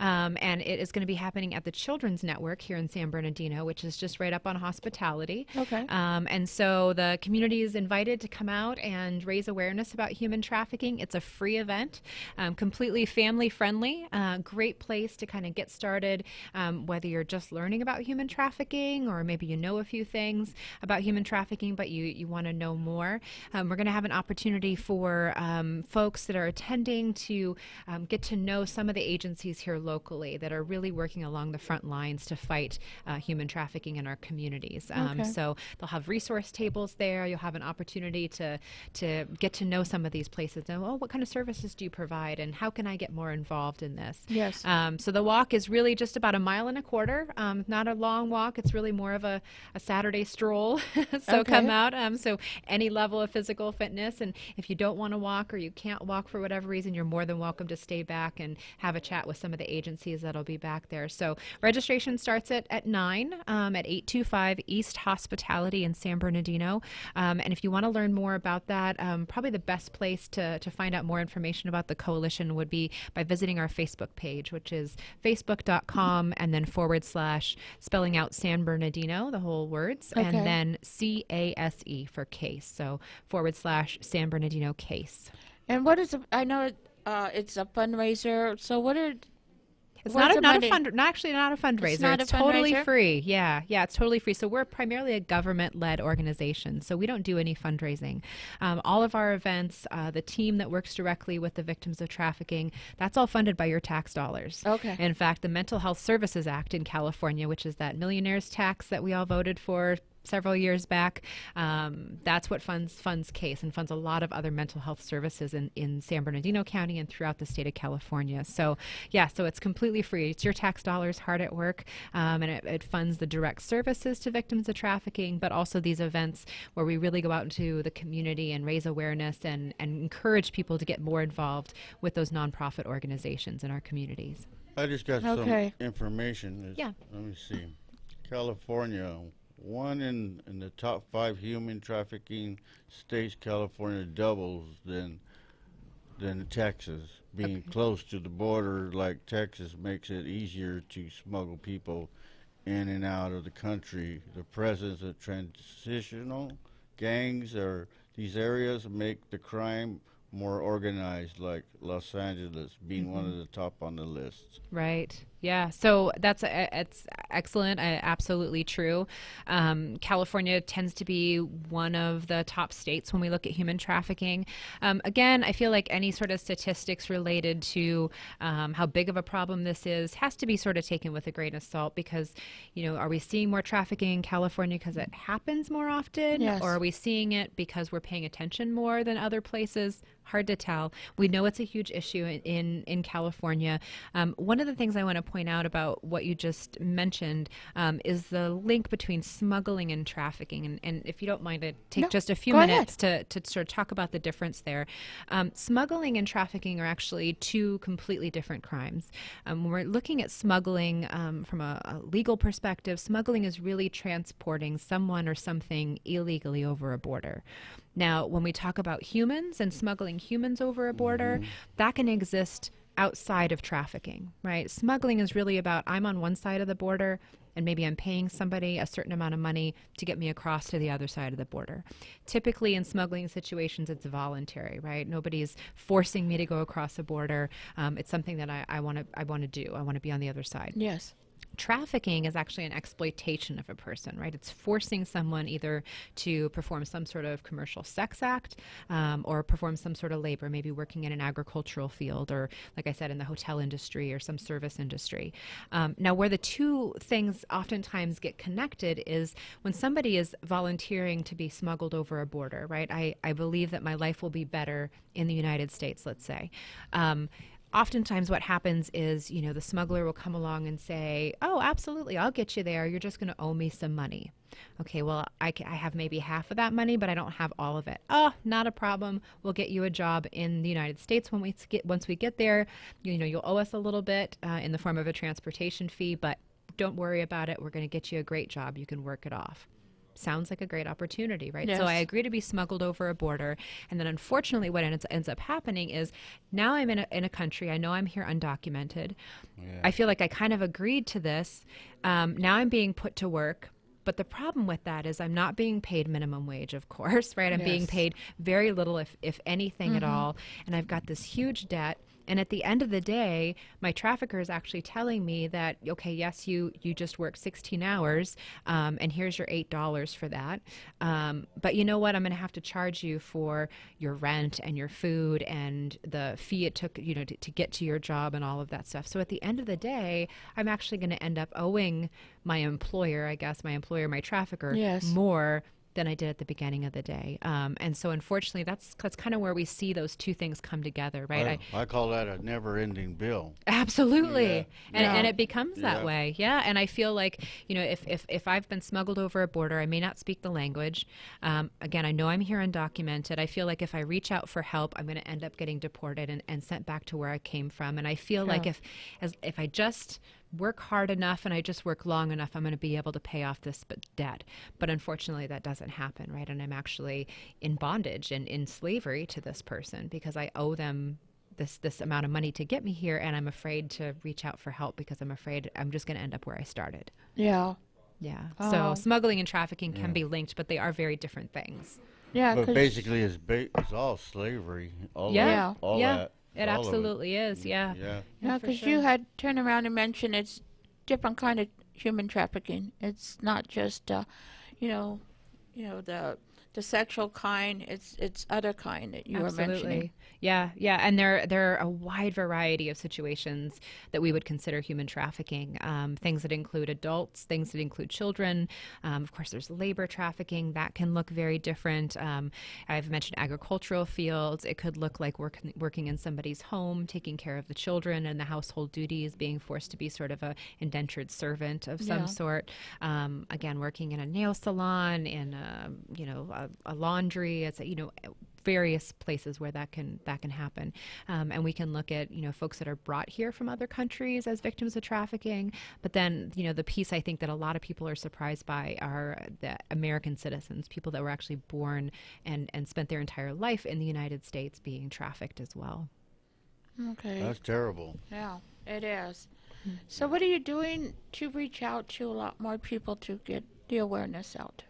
Um, and it is going to be happening at the Children's Network here in San Bernardino, which is just right up on hospitality. Okay. Um, and so the community is invited to come out and raise awareness about human trafficking. It's a free event, um, completely family friendly, uh, great place to kind of get started, um, whether you're just learning about human trafficking or maybe you know a few things about human trafficking, but you, you want to know more. Um, we're going to have an opportunity for um, folks that are attending to um, get to know some of the agencies here locally that are really working along the front lines to fight uh, human trafficking in our communities. Um, Okay. So they'll have resource tables there. You'll have an opportunity to to get to know some of these places and oh, what kind of services do you provide, and how can I get more involved in this? Yes. Um, so the walk is really just about a mile and a quarter. Um, not a long walk. It's really more of a, a Saturday stroll. so Okay. come out. Um, so any level of physical fitness, and if you don't want to walk or you can't walk for whatever reason, you're more than welcome to stay back and have a chat with some of the agencies that'll be back there. So registration starts at at nine um, at eight two five East Hospitality in San Bernardino. Um, and if you want to learn more about that, um, probably the best place to to find out more information about the coalition would be by visiting our Facebook page, which is facebook.com and then forward slash spelling out San Bernardino, the whole words, Okay. and then C A S E for case. So forward slash San Bernardino case. And what is? A, I know it, uh, it's a fundraiser. So what are? It's where's not a, not a fund, not actually not a fundraiser. not a totally fundraiser? free. Yeah, yeah, it's totally free. So we're primarily a government-led organization, so we don't do any fundraising. Um, all of our events, uh, the team that works directly with the victims of trafficking, that's all funded by your tax dollars. Okay. In fact, the Mental Health Services Act in California, which is that millionaires tax that we all voted for several years back. Um, that's what funds funds case and funds a lot of other mental health services in, in San Bernardino County and throughout the state of California. So yeah, so it's completely free. It's your tax dollars hard at work, um, and it, it funds the direct services to victims of trafficking, but also these events where we really go out into the community and raise awareness and, and encourage people to get more involved with those nonprofit organizations in our communities. I just got Okay. some information. It's- Yeah. Let me see. California, one in, in the top five human trafficking states, California doubles than than Texas. Being close to the border like Texas makes it easier to smuggle people in and out of the country. The presence of transitional gangs or these areas make the crime more organized, like Los Angeles being one mm-hmm. of the top on the list. Right. Yeah. So that's uh, it's excellent. Uh, absolutely true. Um, California tends to be one of the top states when we look at human trafficking. Um, again, I feel like any sort of statistics related to um, how big of a problem this is has to be sort of taken with a grain of salt because, you know, are we seeing more trafficking in California because it happens more often, Yes. or are we seeing it because we're paying attention more than other places? Hard to tell. We know it's a huge issue in in, in California. Um, one of the things I want to point out about what you just mentioned um, is the link between smuggling and trafficking. And, and if you don't mind, to take No, just a few minutes to, to sort of talk about the difference there. Um, smuggling and trafficking are actually two completely different crimes. Um, when we're looking at smuggling um, from a, a legal perspective, smuggling is really transporting someone or something illegally over a border. Now, when we talk about humans and smuggling humans over a border, that can exist outside of trafficking, right? Smuggling is really about I'm on one side of the border and maybe I'm paying somebody a certain amount of money to get me across to the other side of the border. Typically, in smuggling situations, it's voluntary, right? Nobody's forcing me to go across a border. Um, it's something that I want to I want to do. I want to be on the other side Yes. Trafficking is actually an exploitation of a person, right? It's forcing someone either to perform some sort of commercial sex act um, or perform some sort of labor, maybe working in an agricultural field or, like I said, in the hotel industry or some service industry. Um, now, where the two things oftentimes get connected is when somebody is volunteering to be smuggled over a border, right? I, I believe that my life will be better in the United States, let's say. Um, oftentimes what happens is you know the smuggler will come along and say oh absolutely i'll get you there. You're just going to owe me some money. Okay well I, I have maybe half of that money but i don't have all of it. Oh not a problem. We'll get you a job in the united states when we get once we get there. You know you'll owe us a little bit uh, in the form of a transportation fee but don't worry about it. We're going to get you a great job. You can work it off sounds like a great opportunity, right? So I agree to be smuggled over a border, and then unfortunately, what ends, ends up happening is now I'm in a, in a country. I know I'm here undocumented. I feel like I kind of agreed to this. Um, now I'm being put to work. But the problem with that is I'm not being paid minimum wage, of course, right? I'm being paid very little, if, if anything at Mhm. all. And I've got this huge debt. And at the end of the day, my trafficker is actually telling me that, okay, yes, you, you just worked 16 hours, um, and here's your $8 for that. Um, but you know what? I'm going to have to charge you for your rent and your food and the fee it took, you know, to, to get to your job and all of that stuff. So at the end of the day, I'm actually going to end up owing my employer, I guess, my employer, my trafficker, Yes. more than I did at the beginning of the day. Um, and so, unfortunately, that's that's kind of where we see those two things come together, right? I, I call that a never-ending bill. Absolutely. Yeah. And, Yeah. and it becomes that Yeah. way. Yeah. And I feel like, you know, if, if, if I've been smuggled over a border, I may not speak the language. Um, again, I know I'm here undocumented. I feel like if I reach out for help, I'm going to end up getting deported and, and sent back to where I came from. And I feel like if, as, if I just work hard enough and I just work long enough, I'm going to be able to pay off this debt. But unfortunately, that doesn't happen, right? And I'm actually in bondage and in slavery to this person because I owe them this this amount of money to get me here and I'm afraid to reach out for help because I'm afraid I'm just going to end up where I started. Yeah. Yeah. Oh. So smuggling and trafficking can Yeah. be linked, but they are very different things. Yeah. But 'cause- basically, it's, ba- it's all slavery. All yeah. That, all yeah. that. It all absolutely is. Yeah. Yeah. Yeah, for because you had turned around and mentioned it's different kind of human trafficking. It's not just, uh, you know, you know the the sexual kind. It's it's other kind that you were mentioning. Absolutely. Yeah, yeah, and there there are a wide variety of situations that we would consider human trafficking. Um, things that include adults, things that include children. Um, of course, there's labor trafficking that can look very different. Um, I've mentioned agricultural fields. It could look like work, working in somebody's home, taking care of the children and the household duties, being forced to be sort of a indentured servant of some Yeah. sort. Um, again, working in a nail salon, in a, you know a, a laundry. It's you know various places where that can that can happen um, and we can look at you know folks that are brought here from other countries as victims of trafficking but then you know the piece i think that a lot of people are surprised by are the american citizens people that were actually born and and spent their entire life in the united states being trafficked as well Okay. That's terrible. Yeah, it is. So, what are you doing to reach out to a lot more people to get the awareness out?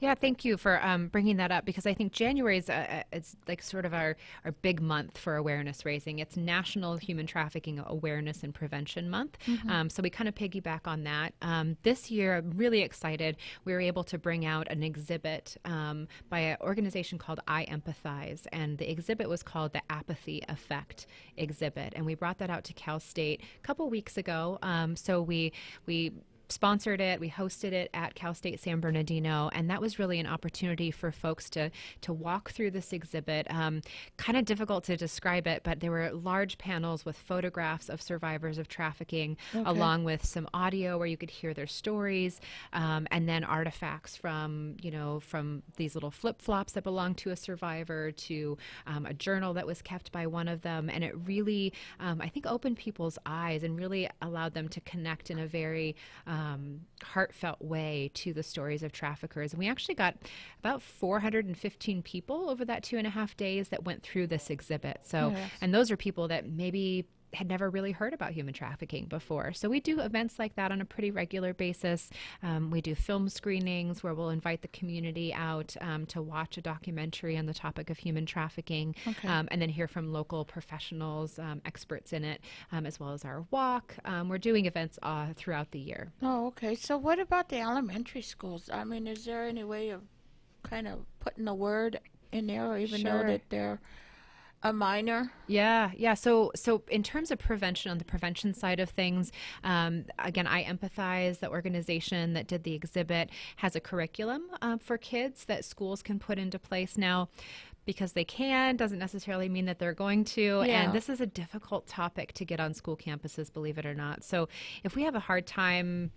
Yeah, thank you for um, bringing that up because I think January is uh, it's like sort of our, our big month for awareness raising. It's National Human Trafficking Awareness and Prevention Month. Mhm. Um, so we kind of piggyback on that. Um, this year, I'm really excited. We were able to bring out an exhibit um, by an organization called iEmpathize, and the exhibit was called the Apathy Effect exhibit, and we brought that out to Cal State a couple weeks ago. Um, so we we sponsored it. We hosted it at Cal State San Bernardino, and that was really an opportunity for folks to to walk through this exhibit. Um, kind of difficult to describe it, but there were large panels with photographs of survivors of trafficking, Okay. along with some audio where you could hear their stories, um, and then artifacts from you know from these little flip flops that belong to a survivor to um, a journal that was kept by one of them, and it really um, I think opened people's eyes and really allowed them to connect in a very um, heartfelt way to the stories of traffickers. And we actually got about 415 people over that two and a half days that went through this exhibit. So, Yes. and those are people that maybe had never really heard about human trafficking before. So we do events like that on a pretty regular basis. Um, we do film screenings where we'll invite the community out um, to watch a documentary on the topic of human trafficking, Okay. um, and then hear from local professionals, um, experts in it, um, as well as our walk. Um, we're doing events uh, throughout the year. Oh, okay. So what about the elementary schools? I mean, is there any way of kind of putting the word in there, or even know that they're a minor? Yeah, yeah. So, so in terms of prevention, on the prevention side of things, um, again, iEmpathize. The organization that did the exhibit has a curriculum uh, for kids that schools can put into place now. Because they can doesn't necessarily mean that they're going to. Yeah. And this is a difficult topic to get on school campuses, believe it or not. So, if we have a hard time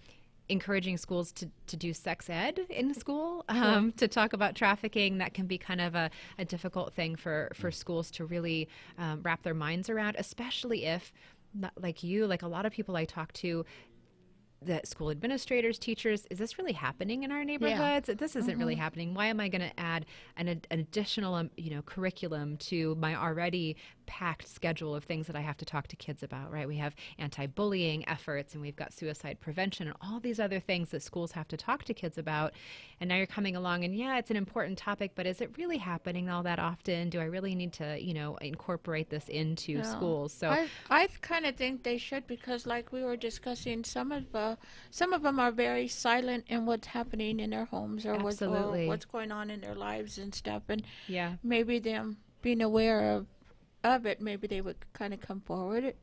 encouraging schools to, to do sex ed in school um, to talk about trafficking that can be kind of a, a difficult thing for, for schools to really um, wrap their minds around especially if not like you like a lot of people i talk to the school administrators, teachers, is this really happening in our neighborhoods? This isn't really Mhm. happening. Why am I going to add an, an additional, um, you know, curriculum to my already packed schedule of things that I have to talk to kids about? Right? We have anti-bullying efforts, and we've got suicide prevention, and all these other things that schools have to talk to kids about. And now you're coming along, and yeah, it's an important topic, but is it really happening all that often? Do I really need to, you know, incorporate this into No. schools? So I I kind of think they should because, like we were discussing, some of uh, some of them are very silent in what's happening in their homes or, what's, or what's going on in their lives and stuff. And Yeah. maybe them being aware of of it, maybe they would kind of come forward.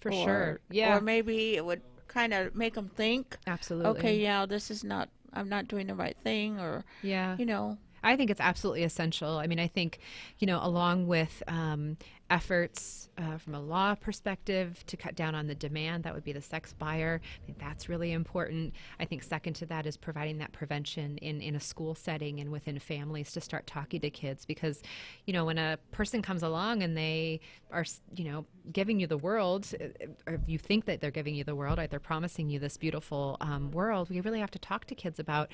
For or- sure. Yeah. Or maybe it would kind of make them think. Absolutely. Okay, yeah, this is not. I'm not doing the right thing, or Yeah. you know. I think it's absolutely essential. I mean, I think, you know, along with um, efforts uh, from a law perspective to cut down on the demand, that would be the sex buyer. I think that's really important. I think second to that is providing that prevention in, in a school setting and within families to start talking to kids because, you know, when a person comes along and they are, you know, giving you the world, uh, or if you think that they're giving you the world, right, they're promising you this beautiful um, world, we really have to talk to kids about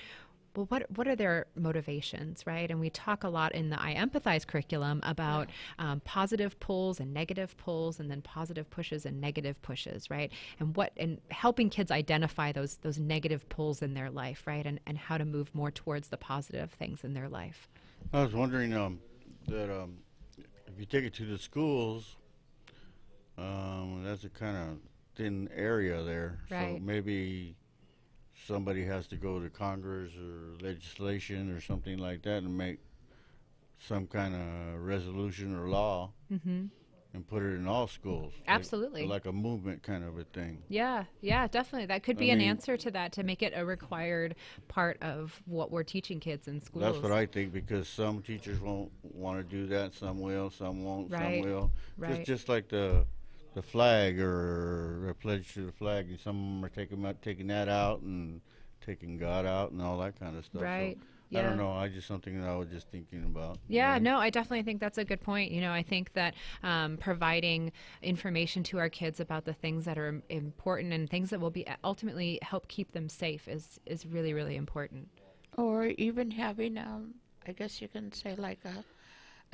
well, what what are their motivations, right? And we talk a lot in the iEmpathize curriculum about um, positive pulls and negative pulls, and then positive pushes and negative pushes, right? And what and helping kids identify those those negative pulls in their life, right? And and how to move more towards the positive things in their life. I was wondering um, that um, if you take it to the schools, um, that's a kind of thin area there. So maybe somebody has to go to Congress or legislation or something like that and make some kind of resolution or law Mhm. and put it in all schools. Absolutely. Like, a movement kind of a thing. Yeah, yeah, definitely. That could I be an mean- answer to that to make it a required part of what we're teaching kids in schools. That's what I think because some teachers won't want to do that, some will, some won't, Right, some will. right. Just just like the the flag or a pledge to the flag, and some of them are taking out, taking that out and taking God out and all that kind of stuff. So, Right, I don't know. I just something that I was just thinking about. Yeah, no, I definitely think that's a good point. You know, I think that um, providing information to our kids about the things that are important and things that will be ultimately help keep them safe is is really really important. or even having um i guess you can say like a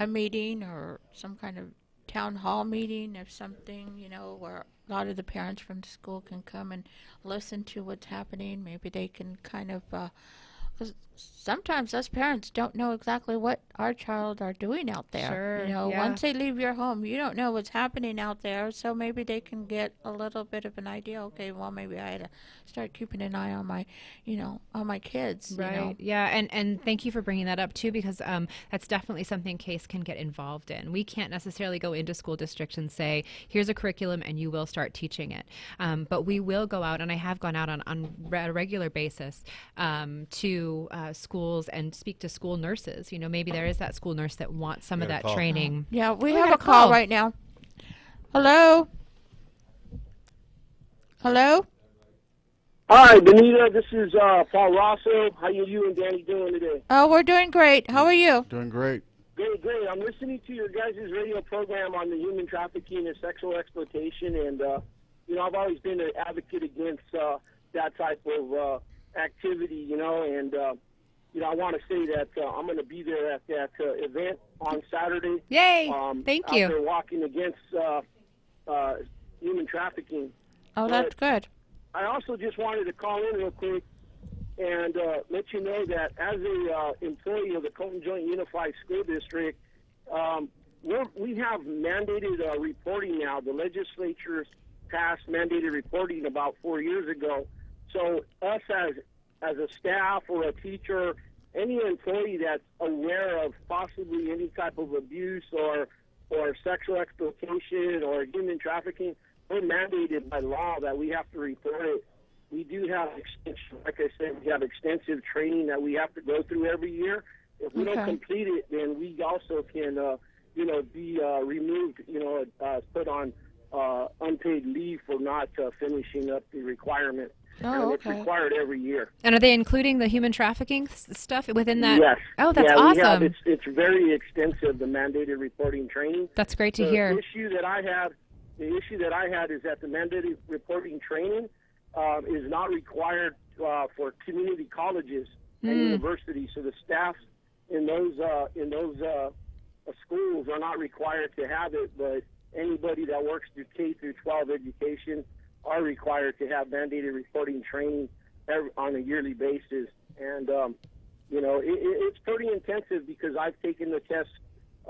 a meeting or some kind of town hall meeting or something you know where a lot of the parents from the school can come and listen to what's happening. Maybe they can kind of uh sometimes us parents don't know exactly what our child are doing out there. Sure, You know, yeah. once they leave your home, you don't know what's happening out there, so maybe they can get a little bit of an idea. Okay, well, maybe I had to start keeping an eye on my, you know, on my kids. Right. You know? Yeah. And and thank you for bringing that up too, because um, that's definitely something Case can get involved in. We can't necessarily go into school districts and say, "Here's a curriculum, and you will start teaching it." Um, but we will go out, and I have gone out on on a regular basis um, to uh, schools and speak to school nurses. You know, maybe there is that school nurse that wants some of that call. training. Yeah, we Oh, have got a call right now. Hello. Hello. Hi, Benita. This is uh, Paul Rosso. How are you and Danny doing today? Oh, we're doing great. How are you? Doing great. Great, great. I'm listening to your guys' radio program on the human trafficking and sexual exploitation, and uh, you know I've always been an advocate against uh, that type of uh, activity. You know, and uh, you know I want to say that uh, I'm going to be there at that uh, event on Saturday. Yay! Um, Thank you. there walking against uh, uh, human trafficking. Oh, that's good. I also just wanted to call in real quick and uh, let you know that as a uh, employee of the Colton Joint Unified School District, um, we're, we have mandated uh, reporting now. The legislature passed mandated reporting about four years ago. So us as as a staff or a teacher, any employee that's aware of possibly any type of abuse or or sexual exploitation or human trafficking, we're mandated by law that we have to report it. We do have extensive, like I said, we have extensive training that we have to go through every year. If we don't complete it, then we also can, uh, you know, be uh, removed, you know, uh, put on uh, unpaid leave for not uh, finishing up the requirement. Oh, and it's required every year. And are they including the human trafficking stuff within that? Yes. Oh, that's yeah, awesome. We have, it's it's very extensive. The mandated reporting training. That's great to the hear. issue that I had, the issue that I had is that the mandated reporting training um, is not required uh, for community colleges and Mm. universities. So the staff in those uh, in those uh, uh, schools are not required to have it, but anybody that works through K through 12 education are required to have mandated reporting training every, on a yearly basis. And um, you know, it, it, it's pretty intensive because I've taken the test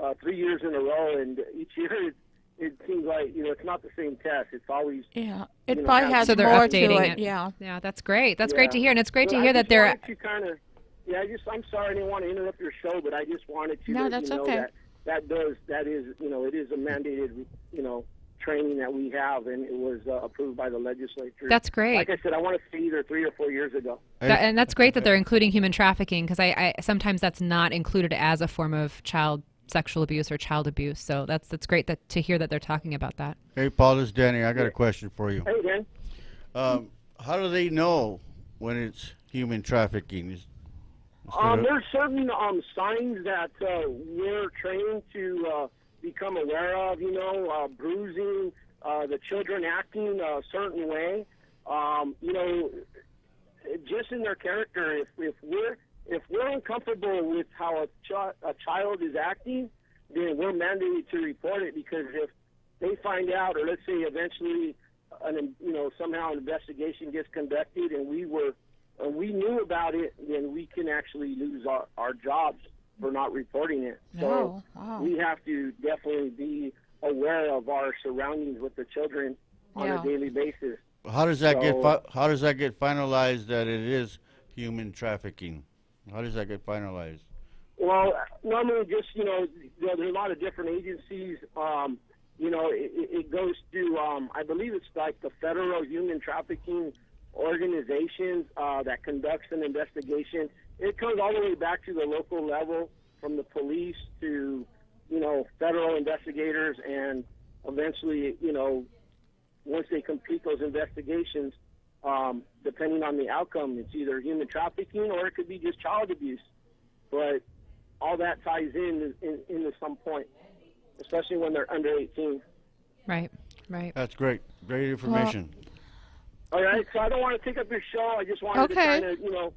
uh, three years in a row, and each year it, it seems like you know it's not the same test. It's always Yeah, you it know, probably kind of- has So they're more updating to it. it. Yeah. Yeah, that's great. That's great to hear, and it's great But to hear that they're. wanted kind of, yeah. I just I'm sorry I didn't want to interrupt your show, but I just wanted to No, let that's you know okay. that that does that is you know it is a mandated you know training that we have, and it was uh, approved by the legislature. That's great. Like I said, I want to say either three or four years ago. That, and that's great that they're including human trafficking because I, I sometimes that's not included as a form of child sexual abuse or child abuse. So that's that's great that to hear that they're talking about that. Hey, Paul, this is Danny. I got a question for you. Hey, Dan. Um, how do they know when it's human trafficking? Is- Um, there's certain um, signs that uh, we're trained to uh, become aware of. You know, uh, bruising, uh, the children acting a certain way. Um, you know, just in their character. If, if we're if we're uncomfortable with how a, chi- a child is acting, then we're mandated to report it because if they find out, or let's say eventually, an you know somehow an investigation gets conducted and we were and we knew about it, then we can actually lose our, our jobs for not reporting it. So Oh, wow. we have to definitely be aware of our surroundings with the children on Yeah. a daily basis. how does that get fi- How does that get finalized that it is human trafficking? How does that get finalized? Well, normally just you know, you know, there's a lot of different agencies. Um, you know, it, it it goes to um, I believe it's like the federal human trafficking organizations uh, that conducts an investigation. It goes all the way back to the local level, from the police to you know federal investigators, and eventually you know once they complete those investigations, um, depending on the outcome, it's either human trafficking or it could be just child abuse. But all that ties in, in into some point, especially when they're under 18. Right. Right. That's great. Great information. All right, so I don't want to take up your show. I just wanted Okay. to kind of, you know,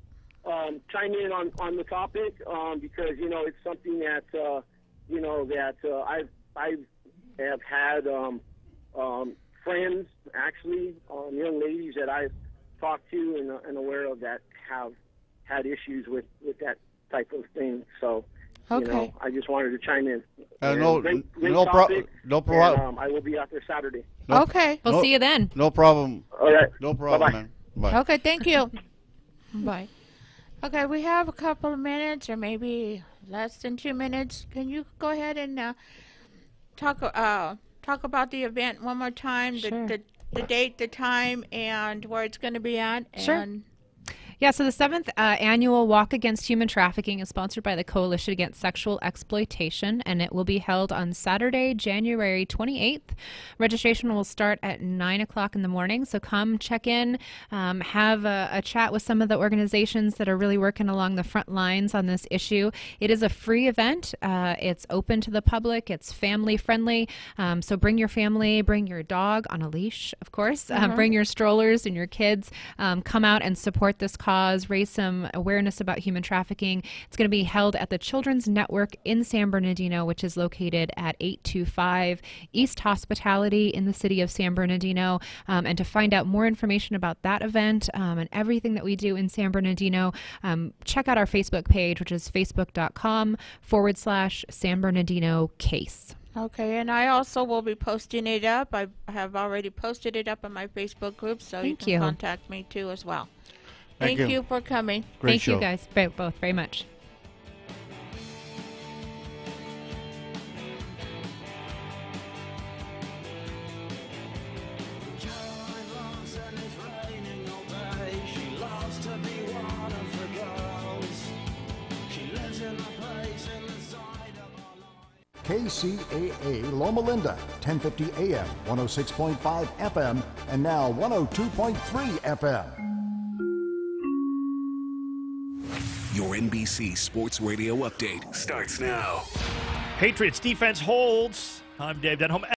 um, chime in on, on the topic um, because you know it's something that uh, you know that uh, I've I've had um, um, friends actually, um, young ladies that I've talked to and, uh, and aware of that have had issues with with that type of thing. So, you Okay. know, I just wanted to chime in. Uh, no- great, great no pro- no pro- and, um, I will be out there Saturday. No- Okay. We'll no- see you then. No problem. All right. No problem, Bye-bye. man. Bye. Okay, thank you. Bye. Okay, we have a couple of minutes, or maybe less than two minutes. Can you go ahead and uh, talk uh, talk about the event one more time? The, Sure. the, the date, the time, and where it's going to be at. Sure. And Yeah, so the seventh uh, annual Walk Against Human Trafficking is sponsored by the Coalition Against Sexual Exploitation, and it will be held on Saturday, January 28th. Registration will start at 9 o'clock in the morning, so come check in, um, have a, a chat with some of the organizations that are really working along the front lines on this issue. It is a free event, uh, it's open to the public, it's family friendly, um, so bring your family, bring your dog on a leash, of course, uh, Mhm. bring your strollers and your kids. Um, come out and support this cause, raise some awareness about human trafficking. It's going to be held at the Children's Network in San Bernardino, which is located at 825 East Hospitality in the city of San Bernardino. Um, and to find out more information about that event um, and everything that we do in San Bernardino, um, check out our Facebook page, which is facebook.com forward slash San Bernardino case. Okay, and I also will be posting it up. I have already posted it up on my Facebook group, so you can you. contact me too as well. Thank Thank, you. you. for coming. Great Thank show. you guys both very much. She loves to be one of the girls. She lives in a place in the side of KCAA Loma Linda, 1050 AM, 106.5 FM, and now 102.3 FM. Your NBC Sports Radio update starts now. Patriots defense holds. I'm Dave Denholm.